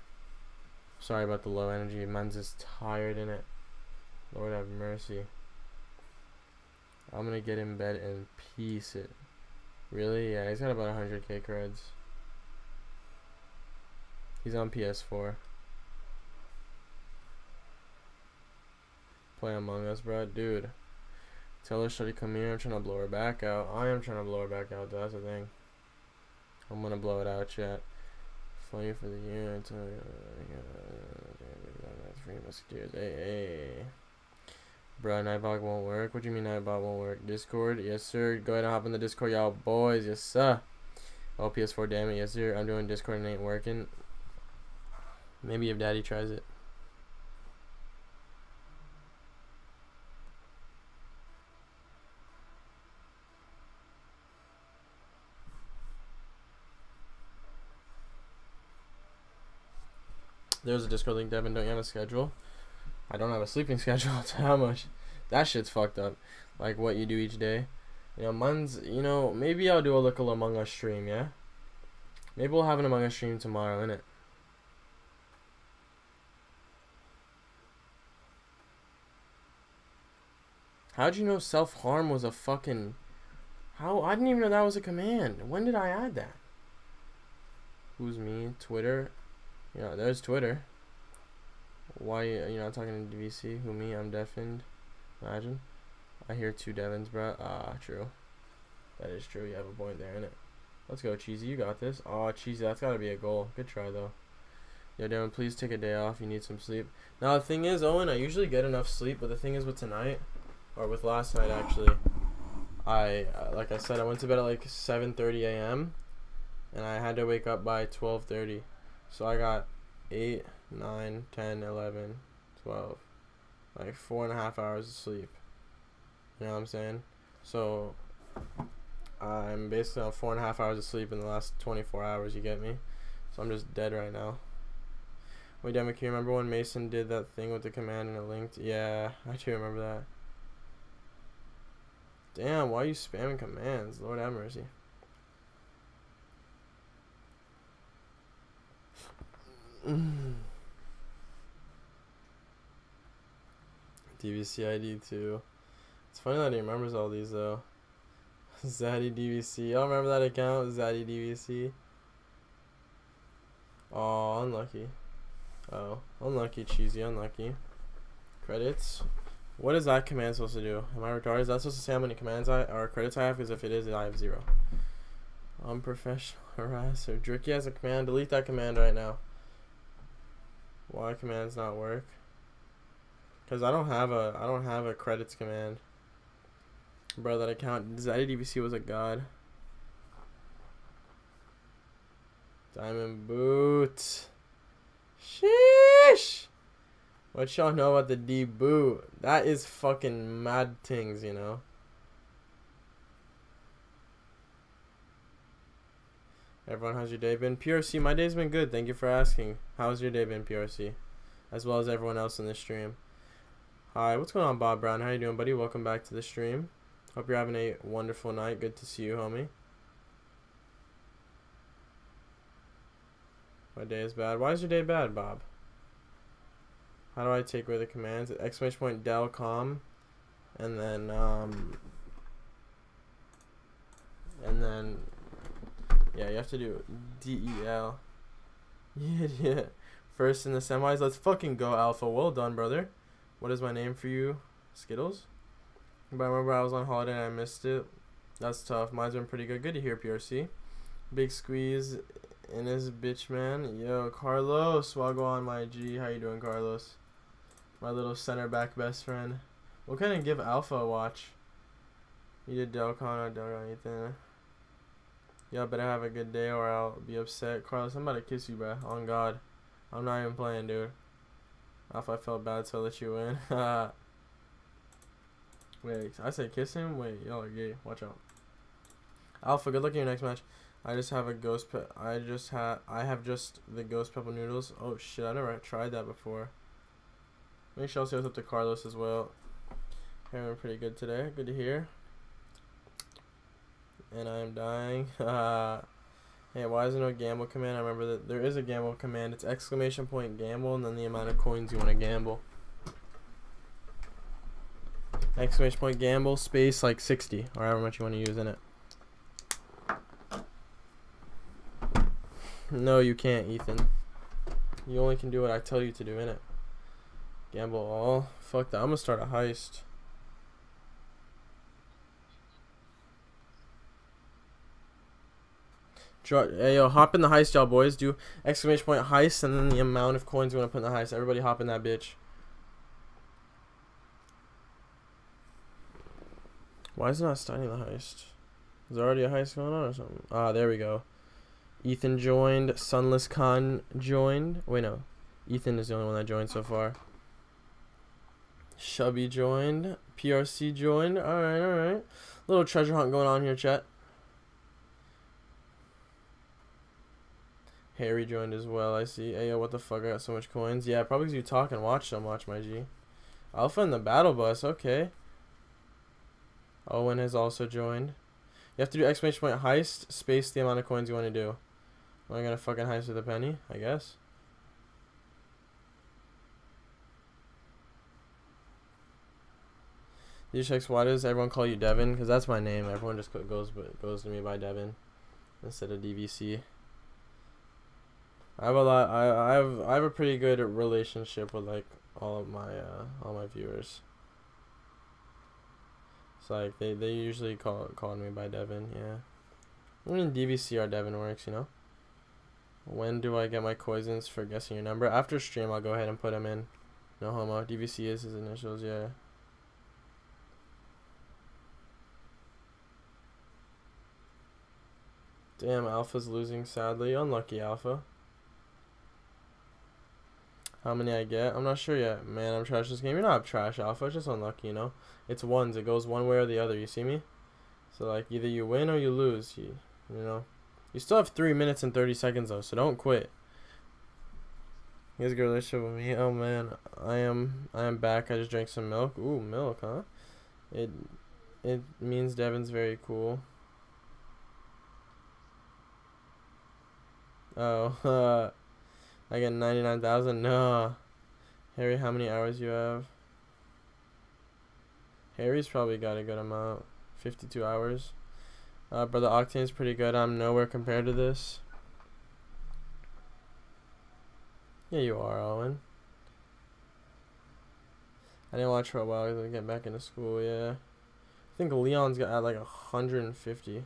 Sorry about the low energy. Man's is tired in it. Lord have mercy. I'm gonna get in bed and piece it. Really? Yeah, he's got about 100k creds. He's on PS4. Play Among Us, bro. Dude. Tell her, should come here? I'm trying to blow her back out. I am trying to blow her back out, that's the thing. I'm gonna blow it out, chat. Funny for the year. Three musketeers. Hey, hey. Bro, Nightbot won't work. What do you mean Nightbot won't work? Discord? Yes, sir. Go ahead and hop in the Discord, y'all boys. Yes, sir. Oh, PS4, damn it. Yes, sir. I'm doing Discord and it ain't working. Maybe if daddy tries it. There's a Discord link, Devin. Don't you have a schedule? I don't have a sleeping schedule. how much. That shit's fucked up. Like what you do each day. You know, mine's, you know, maybe I'll do a little Among Us stream, yeah? Maybe we'll have an Among Us stream tomorrow, innit? How'd you know self-harm was a fucking... How? I didn't even know that was a command. When did I add that? Who's me? Twitter? Yeah, there's Twitter. Why are you not talking to DVC? Who me? I'm deafened. Imagine. I hear two Devons, bro. Ah, true. That is true. You have a point there, innit? Let's go, Cheesy. You got this. Oh, Cheesy. That's got to be a goal. Good try, though. Yo, Devin, please take a day off. You need some sleep. Now, the thing is, Owen, I usually get enough sleep, but the thing is with tonight, or with last night, actually, I, uh, like I said, I went to bed at like 7.30 a.m., and I had to wake up by 12.30. So I got 8, 9, 10, 11, 12, like four and a half hours of sleep. You know what I'm saying? So I'm basically on four and a half hours of sleep in the last 24 hours. You get me? So I'm just dead right now. Wait, can you remember when Mason did that thing with the command and it linked? Yeah, I do remember that. Damn, why are you spamming commands? Lord have mercy. DVC ID too. It's funny that he remembers all these though. Zaddy DVC. Y'all remember that account? Zaddy DVC. Oh, unlucky. Oh, unlucky, cheesy, unlucky. Credits. What is that command supposed to do? Am I retarded? Is that supposed to say how many commands I or credits I have? Because if it is, I have zero. Unprofessional harasser. Dricky has a command. Delete that command right now. Why commands not work? Because I don't have a I don't have a credits command. Bro, that account DVC was a god. Diamond boot. Sheesh. What y'all know about the D boot? That is fucking mad things, you know. Everyone, how's your day been? PRC, my day's been good. Thank you for asking. How's your day been, PRC? As well as everyone else in the stream. Hi, what's going on, Bob Brown? How you doing, buddy? Welcome back to the stream. Hope you're having a wonderful night. Good to see you, homie. My day is bad. Why is your day bad, Bob? How do I take away the commands? Exclamation point del com, and then um, and then yeah, you have to do D E L. Yeah, yeah. First in the semis. Let's fucking go, Alpha. Well done, brother. What is my name for you? Skittles. But I remember I was on holiday and I missed it. That's tough. Mine's been pretty good. Good to hear, PRC. Big squeeze in his bitch, man. Yo, Carlos. Wagwan, my G. How you doing, Carlos? My little center back best friend. What kind of give Alpha a watch? You did Delcon or Delcon Ethan. Y'all better have a good day or I'll be upset. Carlos, I'm about to kiss you, bro. On God. I'm not even playing, dude. Alpha, I felt bad, so I'll let you win. Wait, I said kiss him? Wait, y'all are gay. Watch out. Alpha, good luck in your next match. I just have a ghost pe I just have I have just the ghost pepper noodles. Oh shit, I never tried that before. Make sure I'll say what's up to Carlos as well. Hearing pretty good today. Good to hear. And I am dying. Hey, why is there no gamble command? I remember that there is a gamble command. It's exclamation point gamble and then the amount of coins you want to gamble. Exclamation point gamble space like 60 or however much you want to use in it. No, you can't, Ethan. You only can do what I tell you to do in it. Gamble all. Fuck that. I'm gonna start a heist. Hey, yo, hop in the heist, y'all boys. Do exclamation point heist and then the amount of coins you want to put in the heist. Everybody hop in that bitch. Why is it not starting the heist? Is there already a heist going on or something? Ah, there we go. Ethan joined. Sunless Khan joined. Wait, no. Ethan is the only one that joined so far. Shubby joined. PRC joined. Alright, alright. Little treasure hunt going on here, chat. Harry joined as well, I see. Hey, yo, what the fuck? I got so much coins. Yeah, probably because you talk and watch so much, my G. Alpha in the battle bus. Okay. Owen has also joined. You have to do exclamation point heist, space the amount of coins you want to do. Am I gonna fucking heist with a penny? I guess. These checks. Why does everyone call you Devin? Because that's my name. Everyone just goes goes to me by Devin instead of DVC. I have a lot. I I have I have a pretty good relationship with like all of my uh, all my viewers. It's like they they usually call call me by Devin. Yeah. I mean DVC or Devin works, you know. When do I get my coins for guessing your number? After stream, I'll go ahead and put them in. No homo. DVC is his initials. Yeah. Damn, Alpha's losing sadly. Unlucky Alpha. How many I get? I'm not sure yet. Man, I'm trash this game. You're not trash, Alpha. It's just unlucky, you know? It's ones. It goes one way or the other. You see me? So, like, either you win or you lose. You, you know? You still have 3 minutes and 30 seconds, though, so don't quit. Guys got a relationship with me? Oh, man. I am I am back. I just drank some milk. Ooh, milk, huh? It, it means Devin's very cool. Oh, uh... I get 99,000. No. Harry, how many hours you have? Harry's probably got a good amount. 52 hours. Uh, Brother Octane's pretty good. I'm nowhere compared to this. Yeah, you are, Owen. I didn't watch for a while because I get back into school, yeah. I think Leon's got like 150.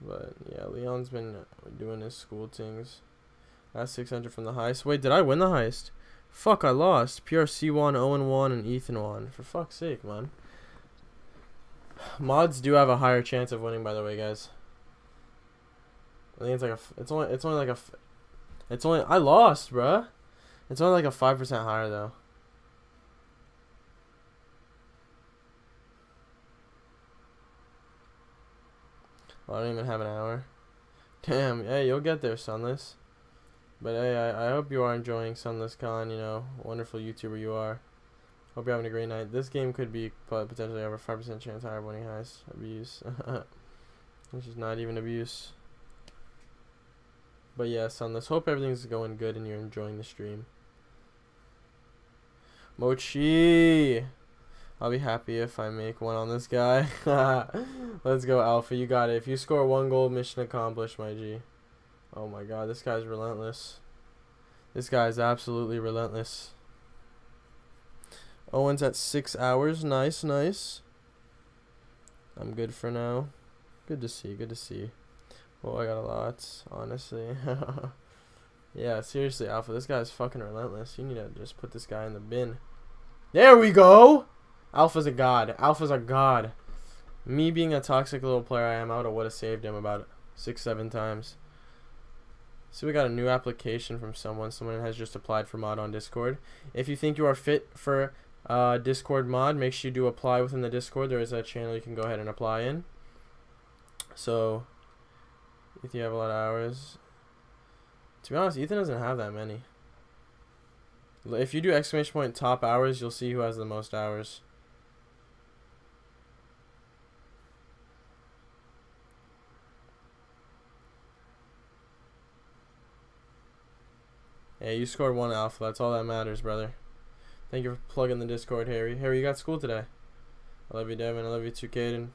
But yeah, Leon's been doing his school things. Got 600 from the heist. Wait, did I win the heist? Fuck, I lost. PRC won, Owen oh won, and Ethan won. For fuck's sake, man. Mods do have a higher chance of winning, by the way, guys. I think it's like a. It's only. It's only like a. It's only. I lost, bruh. It's only like a five percent higher though. Well, I don't even have an hour. Damn. Hey, you'll get there, Sunless. But hey, I, I hope you are enjoying Sunless Khan. You know, wonderful YouTuber you are. Hope you're having a great night. This game could be potentially over 5% chance higher winning highs. Abuse. Which is not even abuse. But yeah, Sunless, hope everything's going good and you're enjoying the stream. Mochi! I'll be happy if I make one on this guy. Let's go, Alpha. You got it. If you score one goal, mission accomplished, my G. Oh my god, this guy's relentless. This guy's absolutely relentless. Owen's at six hours. Nice, nice. I'm good for now. Good to see, good to see. Well, I got a lot, honestly. yeah, seriously, Alpha, this guy's fucking relentless. You need to just put this guy in the bin. There we go! Alpha's a god. Alpha's a god. Me being a toxic little player I am, I would have saved him about six, seven times. So we got a new application from someone. Someone has just applied for mod on Discord. If you think you are fit for uh, Discord mod. Make sure you do apply within the Discord. There is a channel you can go ahead and apply in. So, if you have a lot of hours, to be honest, Ethan doesn't have that many. If you do exclamation point top hours, you'll see who has the most hours. Yeah, you scored one alpha. That's all that matters, brother. Thank you for plugging the Discord, Harry. Harry, you got school today. I love you, Devin. I love you too, Caden.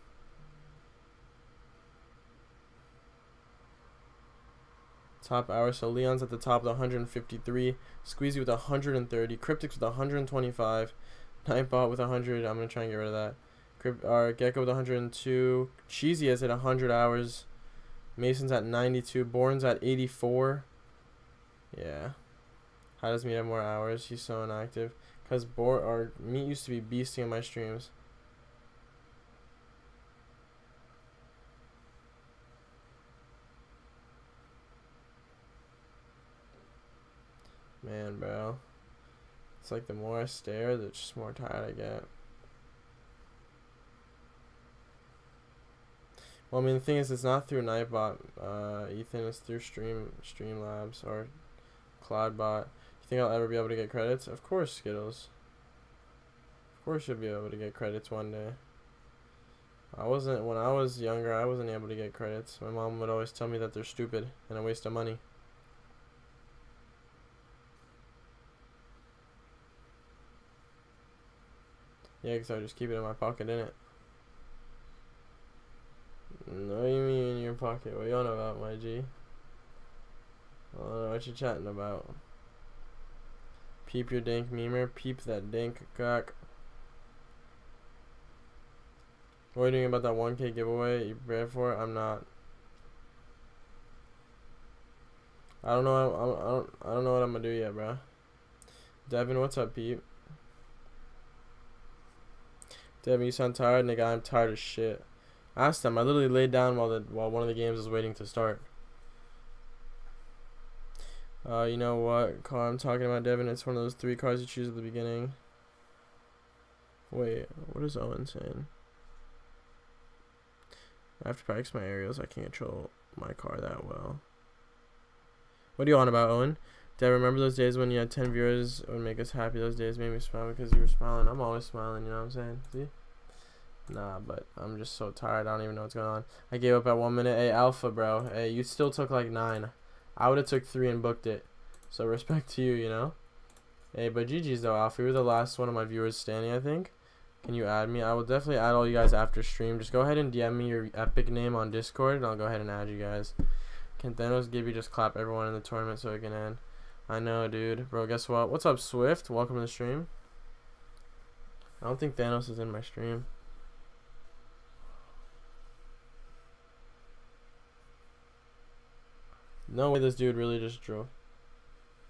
Top hour. So Leon's at the top with 153. Squeezy with 130. Cryptics with 125. Nightbot with 100. I'm going to try and get rid of that. Crypt, or Gecko with 102. Cheesy has hit 100 hours. Mason's at 92. Born's at 84. Yeah. How does Meat have more hours? He's so inactive. Because Bor or Meat used to be beasting on my streams. Man, bro. It's like the more I stare, the just more tired I get. Well, I mean, the thing is, it's not through Nightbot, uh, Ethan. It's through Stream Streamlabs or Cloudbot think I'll ever be able to get credits? Of course, Skittles. Of course you'll be able to get credits one day. I wasn't, when I was younger, I wasn't able to get credits. My mom would always tell me that they're stupid and a waste of money. Yeah, because I just keep it in my pocket, in it? No, you mean in your pocket? What you on about, my G? I don't know what you're chatting about. Peep your dank memer. Peep that dank cock. What are you doing about that 1k giveaway you prepared for? It? I'm not. I don't know. I, I, I, don't. I don't know what I'm gonna do yet, bro. Devin, what's up, Peep? Devin, you sound tired, nigga. I'm tired of shit. Ask them. I literally laid down while the while one of the games was waiting to start. Uh, you know what car I'm talking about, Devin? It's one of those three cars you choose at the beginning. Wait, what is Owen saying? I have to practice my aerials. I can't control my car that well. What are you on about, Owen? Did I remember those days when you had 10 viewers? Would make us happy. Those days made me smile because you were smiling. I'm always smiling, you know what I'm saying? See? Nah, but I'm just so tired. I don't even know what's going on. I gave up at one minute. Hey, Alpha, bro. Hey, you still took like nine. I would have took three and booked it. So respect to you, you know. Hey, but GG's though, Alfie. You're the last one of my viewers standing, I think. Can you add me? I will definitely add all you guys after stream. Just go ahead and DM me your epic name on Discord, and I'll go ahead and add you guys. Can Thanos give you just clap everyone in the tournament so it can end? I know, dude. Bro, guess what? What's up, Swift? Welcome to the stream. I don't think Thanos is in my stream. No way this dude really just drove.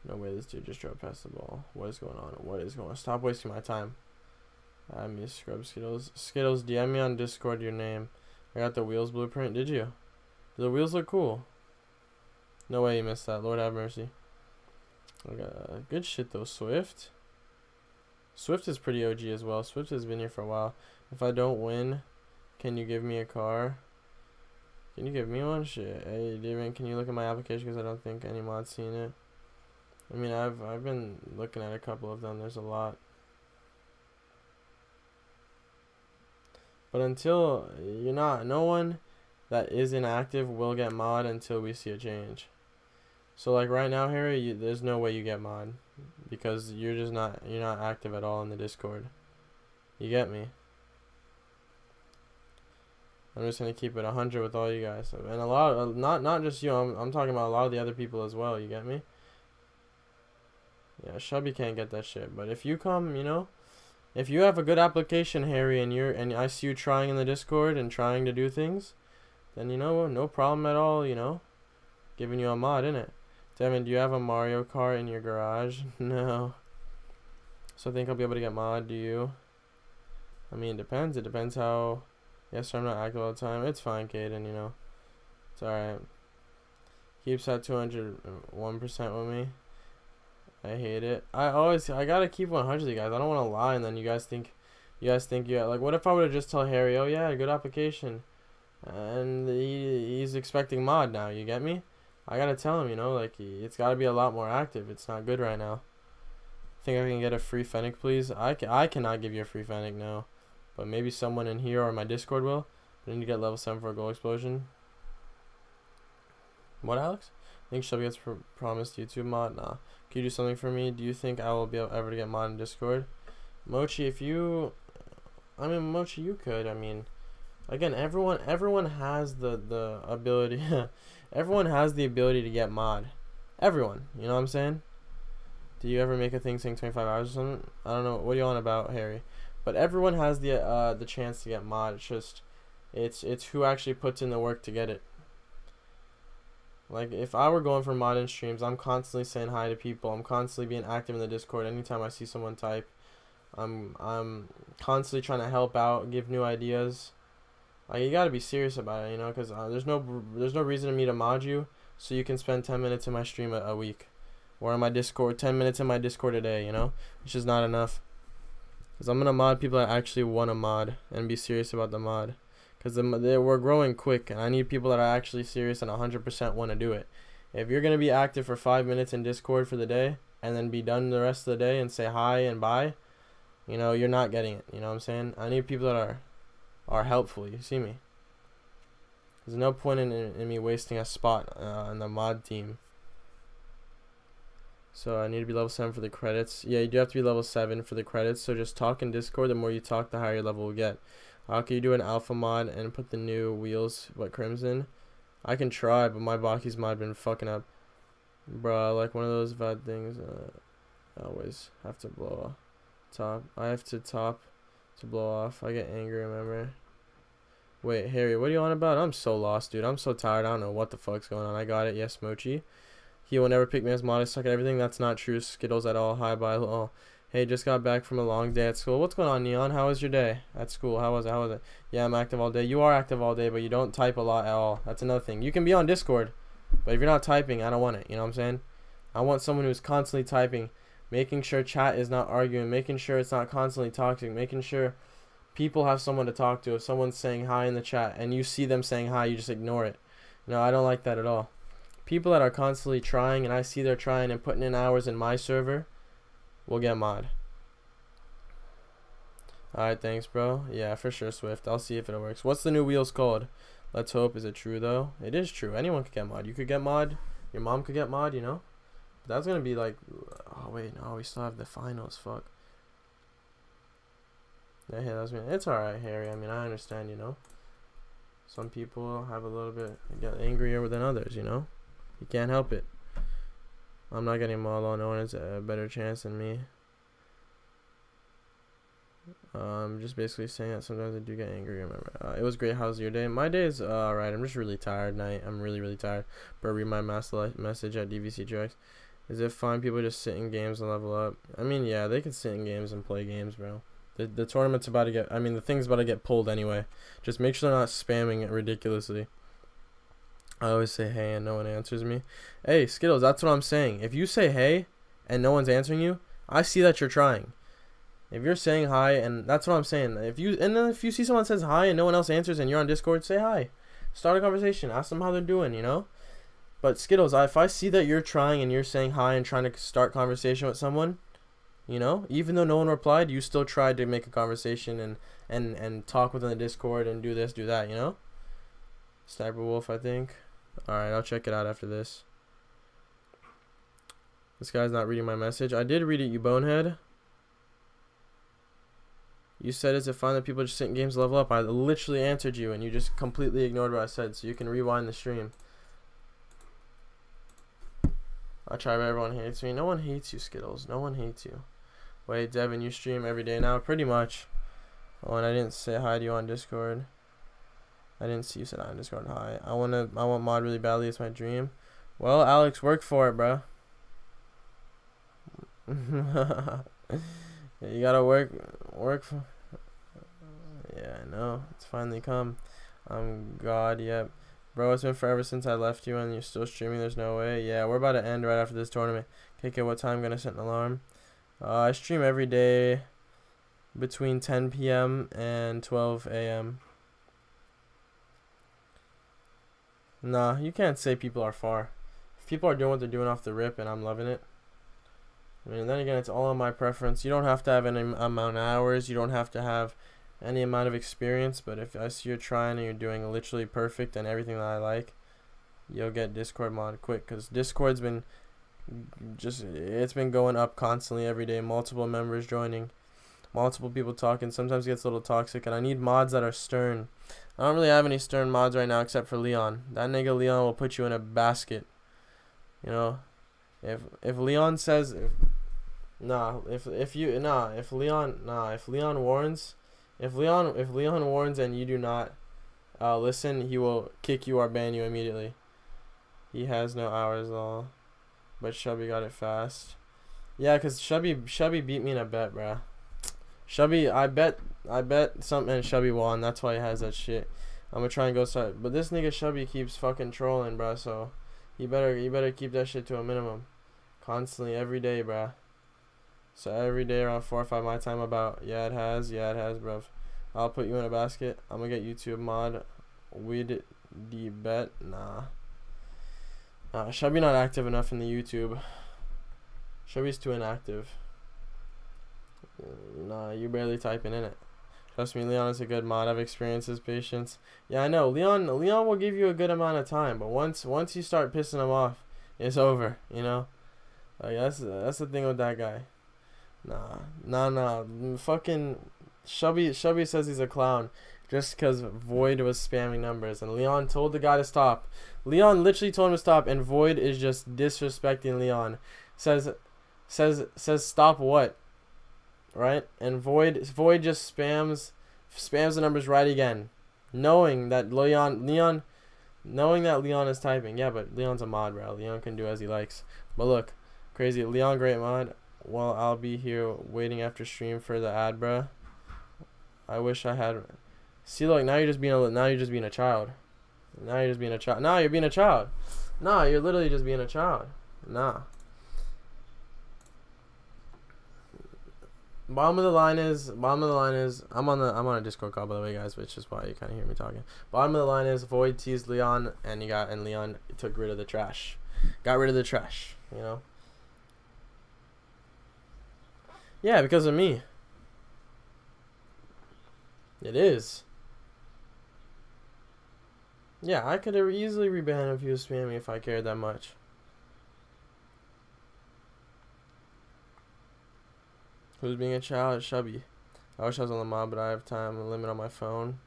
No way this dude just drove past the ball. What is going on? What is going on? Stop wasting my time. I miss Scrub Skittles. Skittles, DM me on Discord your name. I got the wheels blueprint. Did you? The wheels look cool. No way you missed that. Lord have mercy. Okay, uh, good shit though, Swift. Swift is pretty OG as well. Swift has been here for a while. If I don't win, can you give me a car? Can you give me one? Shit. Hey, can you look at my application because I don't think any mod's seen it. I mean, I've I've been looking at a couple of them. There's a lot. But until you're not, no one that is inactive will get mod until we see a change. So like right now, Harry, you, there's no way you get mod because you're just not you're not active at all in the Discord. You get me? I'm just gonna keep it hundred with all you guys, and a lot of not not just you. I'm I'm talking about a lot of the other people as well. You get me? Yeah, Shubby can't get that shit, but if you come, you know, if you have a good application, Harry, and you're and I see you trying in the Discord and trying to do things, then you know no problem at all. You know, giving you a mod in it. Devin, do you have a Mario Kart in your garage? no. So I think I'll be able to get mod. Do you? I mean, it depends. It depends how. Yes, sir, I'm not active all the time. It's fine, Caden. You know, it's alright. Keeps at 201% with me. I hate it. I always I gotta keep 100 you guys. I don't want to lie and then you guys think you guys think yeah like what if I would have just tell Harry oh yeah good application and he, he's expecting mod now you get me I gotta tell him you know like it's gotta be a lot more active it's not good right now think I can get a free Fennec please I, can, I cannot give you a free Fennec now but maybe someone in here or my discord will I need to get level 7 for a goal explosion what Alex I think Shelby gets pr promised YouTube mod nah can you do something for me? Do you think I will be able ever to get mod in Discord? Mochi, if you, I mean, Mochi, you could. I mean, again, everyone, everyone has the the ability. everyone has the ability to get mod. Everyone, you know what I'm saying? Do you ever make a thing saying 25 hours or something? I don't know. What are you on about, Harry? But everyone has the uh the chance to get mod. It's just, it's it's who actually puts in the work to get it. Like if I were going for modern streams, I'm constantly saying hi to people. I'm constantly being active in the Discord. Anytime I see someone type, I'm I'm constantly trying to help out, give new ideas. Like you gotta be serious about it, you know, because uh, there's no there's no reason for me to mod you, so you can spend 10 minutes in my stream a, a week, or in my Discord 10 minutes in my Discord a day. You know, it's just not enough. Cause I'm gonna mod people that actually want to mod and be serious about the mod because they we're growing quick and I need people that are actually serious and 100% want to do it. If you're going to be active for five minutes in Discord for the day and then be done the rest of the day and say hi and bye, you know, you're not getting it. You know what I'm saying? I need people that are are helpful. You see me? There's no point in, in, in me wasting a spot uh, on the mod team. So I need to be level 7 for the credits. Yeah, you do have to be level 7 for the credits. So just talk in Discord. The more you talk, the higher level will get. How can you do an alpha mod and put the new wheels, what, Crimson? I can try, but my BakkesMod been fucking up. Bruh, like one of those bad things. Uh, I always have to blow off. Top. I have to top to blow off. I get angry, remember? Wait, Harry, what are you on about? I'm so lost, dude. I'm so tired. I don't know what the fuck's going on. I got it. Yes, Mochi. He will never pick me as modest. Suck at everything. That's not true. Skittles at all. Hi, bye. Oh. Hey, just got back from a long day at school. What's going on, Neon? How was your day at school? How was it? How was it? Yeah, I'm active all day. You are active all day, but you don't type a lot at all. That's another thing. You can be on Discord, but if you're not typing, I don't want it. You know what I'm saying? I want someone who's constantly typing, making sure chat is not arguing, making sure it's not constantly toxic, making sure people have someone to talk to. If someone's saying hi in the chat and you see them saying hi, you just ignore it. No, I don't like that at all. People that are constantly trying and I see they're trying and putting in hours in my server We'll get mod. Alright, thanks, bro. Yeah, for sure, Swift. I'll see if it works. What's the new wheels called? Let's hope. Is it true, though? It is true. Anyone could get mod. You could get mod. Your mom could get mod, you know? But that's going to be like... Oh, wait. No, we still have the finals. Fuck. Yeah, hey, that's me. It's alright, Harry. I mean, I understand, you know. Some people have a little bit get angrier than others, you know. You can't help it. I'm not getting mauled on. No one has a better chance than me. Um, just basically saying that sometimes I do get angry. Remember, uh, it was great. How's your day? My day is uh, alright. I'm just really tired. Night. I'm really really tired. But read my message at Dvctrex. Is it fine people just sit in games and level up? I mean, yeah, they can sit in games and play games, bro. The the tournament's about to get. I mean, the thing's about to get pulled anyway. Just make sure they're not spamming it ridiculously. I always say hey and no one answers me. Hey, Skittles, that's what I'm saying. If you say hey and no one's answering you, I see that you're trying. If you're saying hi and that's what I'm saying. If you and then if you see someone says hi and no one else answers and you're on Discord, say hi. Start a conversation. Ask them how they're doing, you know? But Skittles, if I see that you're trying and you're saying hi and trying to start conversation with someone, you know, even though no one replied, you still tried to make a conversation and and and talk within the Discord and do this, do that, you know? Sniper Wolf, I think. All right, I'll check it out after this. This guy's not reading my message. I did read it, you bonehead. You said, is it fine that people just sit in games level up? I literally answered you, and you just completely ignored what I said, so you can rewind the stream. I try, but everyone hates me. No one hates you, Skittles. No one hates you. Wait, Devin, you stream every day now? Pretty much. Oh, and I didn't say hi to you on Discord. I didn't see you said hi on Discord. Hi. I wanna. I want mod really badly. It's my dream. Well, Alex, work for it, bro. you gotta work. Work for. Yeah, I know. It's finally come. I'm God. Yep. Bro, it's been forever since I left you and you're still streaming. There's no way. Yeah, we're about to end right after this tournament. KK, what time? I'm gonna set an alarm. Uh, I stream every day between 10 p.m. and 12 a.m. Nah, you can't say people are far. If people are doing what they're doing off the rip and I'm loving it. I mean, then again, it's all on my preference. You don't have to have any amount of hours. You don't have to have any amount of experience, but if I see you're trying and you're doing literally perfect and everything that I like, you'll get Discord mod quick because Discord's been just it's been going up constantly every day. Multiple members joining, multiple people talking. Sometimes it gets a little toxic, and I need mods that are stern. I don't really have any stern mods right now except for Leon. That nigga Leon will put you in a basket. You know, if if Leon says if nah if if you nah if Leon nah if Leon warns if Leon if Leon warns and you do not uh, listen, he will kick you or ban you immediately. He has no hours at all. But Shubby got it fast. Yeah, cause Shubby Shubby beat me in a bet, bruh. Shubby, I bet I bet something Shubby won. That's why he has that shit. I'm gonna try and go start. But this nigga Shubby keeps fucking trolling, bruh. So you better you better keep that shit to a minimum, constantly every day, bruh. So every day around four or five my time about yeah it has yeah it has bruv. I'll put you in a basket. I'm gonna get YouTube mod. We'd the bet nah. Nah, Shelby not active enough in the YouTube. Shelby's too inactive. Nah, you barely typing in it. Trust me, Leon is a good mod. I've experienced his patience. Yeah, I know. Leon Leon will give you a good amount of time, but once once you start pissing him off, it's over. You know. Like that's that's the thing with that guy. Nah, nah, nah. Fucking Shubby Shubby says he's a clown just because Void was spamming numbers, and Leon told the guy to stop. Leon literally told him to stop, and Void is just disrespecting Leon. Says, says, says stop what? Right? And Void Void just spams, spams the numbers right again, knowing that Leon Leon, knowing that Leon is typing. Yeah, but Leon's a mod, bro. Leon can do as he likes. But look, crazy Leon, great mod. Well, I'll be here waiting after stream for the ad, bro. I wish I had. See, look, now you're just being a now you're just being a child. Now you're just being a child. Nah, you're being a child. Nah, you're literally just being a child. Nah. Bottom of the line is bottom of the line is I'm on the I'm on a Discord call by the way guys, which is why you kinda hear me talking. Bottom of the line is Void teased Leon and you got and Leon took rid of the trash. Got rid of the trash, you know? Yeah, because of me. It is. Yeah, I could have easily reban if you was spamming if I cared that much. Who's being a child? Shubby. I wish I was on the mob, but I have time a limit on my phone.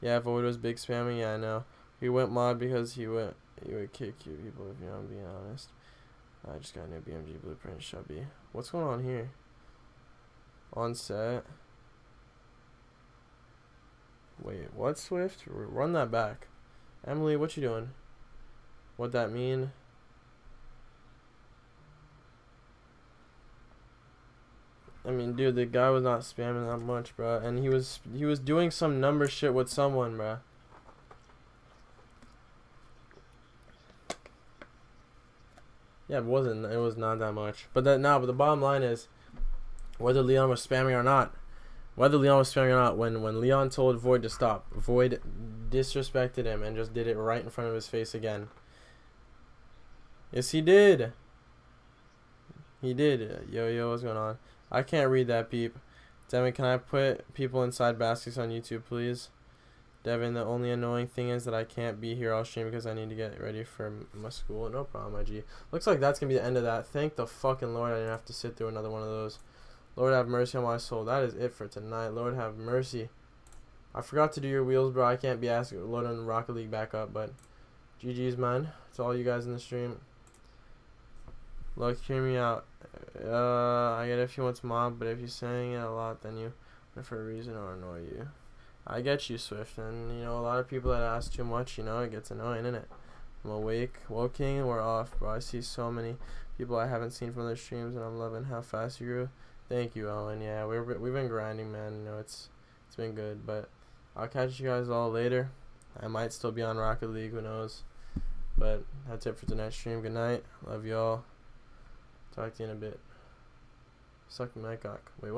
Yeah, Void was big spamming. Yeah, I know. He went mod because he went. He would kick you people if you know I'm being honest. I just got a new BMG blueprint, Chubby. What's going on here? On set. Wait, what Swift? Run that back. Emily, what you doing? What that mean? I mean, dude, the guy was not spamming that much, bro, and he was he was doing some number shit with someone, bro. Yeah, it wasn't. It was not that much. But that now, but the bottom line is, whether Leon was spamming or not, whether Leon was spamming or not, when when Leon told Void to stop, Void disrespected him and just did it right in front of his face again. Yes, he did. He did. Yo, yo, what's going on? I can't read that, peep. Devin, can I put people inside baskets on YouTube, please? Devin, the only annoying thing is that I can't be here all stream because I need to get ready for my school. No problem, my G. Looks like that's going to be the end of that. Thank the fucking Lord I didn't have to sit through another one of those. Lord have mercy on my soul. That is it for tonight. Lord have mercy. I forgot to do your wheels, bro. I can't be asking loading Rocket League back up, but GG's, man. It's all you guys in the stream. Look, hear me out. Uh, I get if you want to mob, but if you're saying it a lot, then you, for a reason, or annoy you. I get you, Swift, and you know a lot of people that ask too much, you know, it gets annoying, innit? I'm awake, woking, we're off, bro. I see so many people I haven't seen from other streams, and I'm loving how fast you grew. Thank you, Owen. Yeah, we're we've been grinding, man. You know, it's it's been good, but I'll catch you guys all later. I might still be on Rocket League, who knows? But that's it for tonight's stream. Good night. Love y'all. Talk to you in a bit. Suck my cock. Wait, what?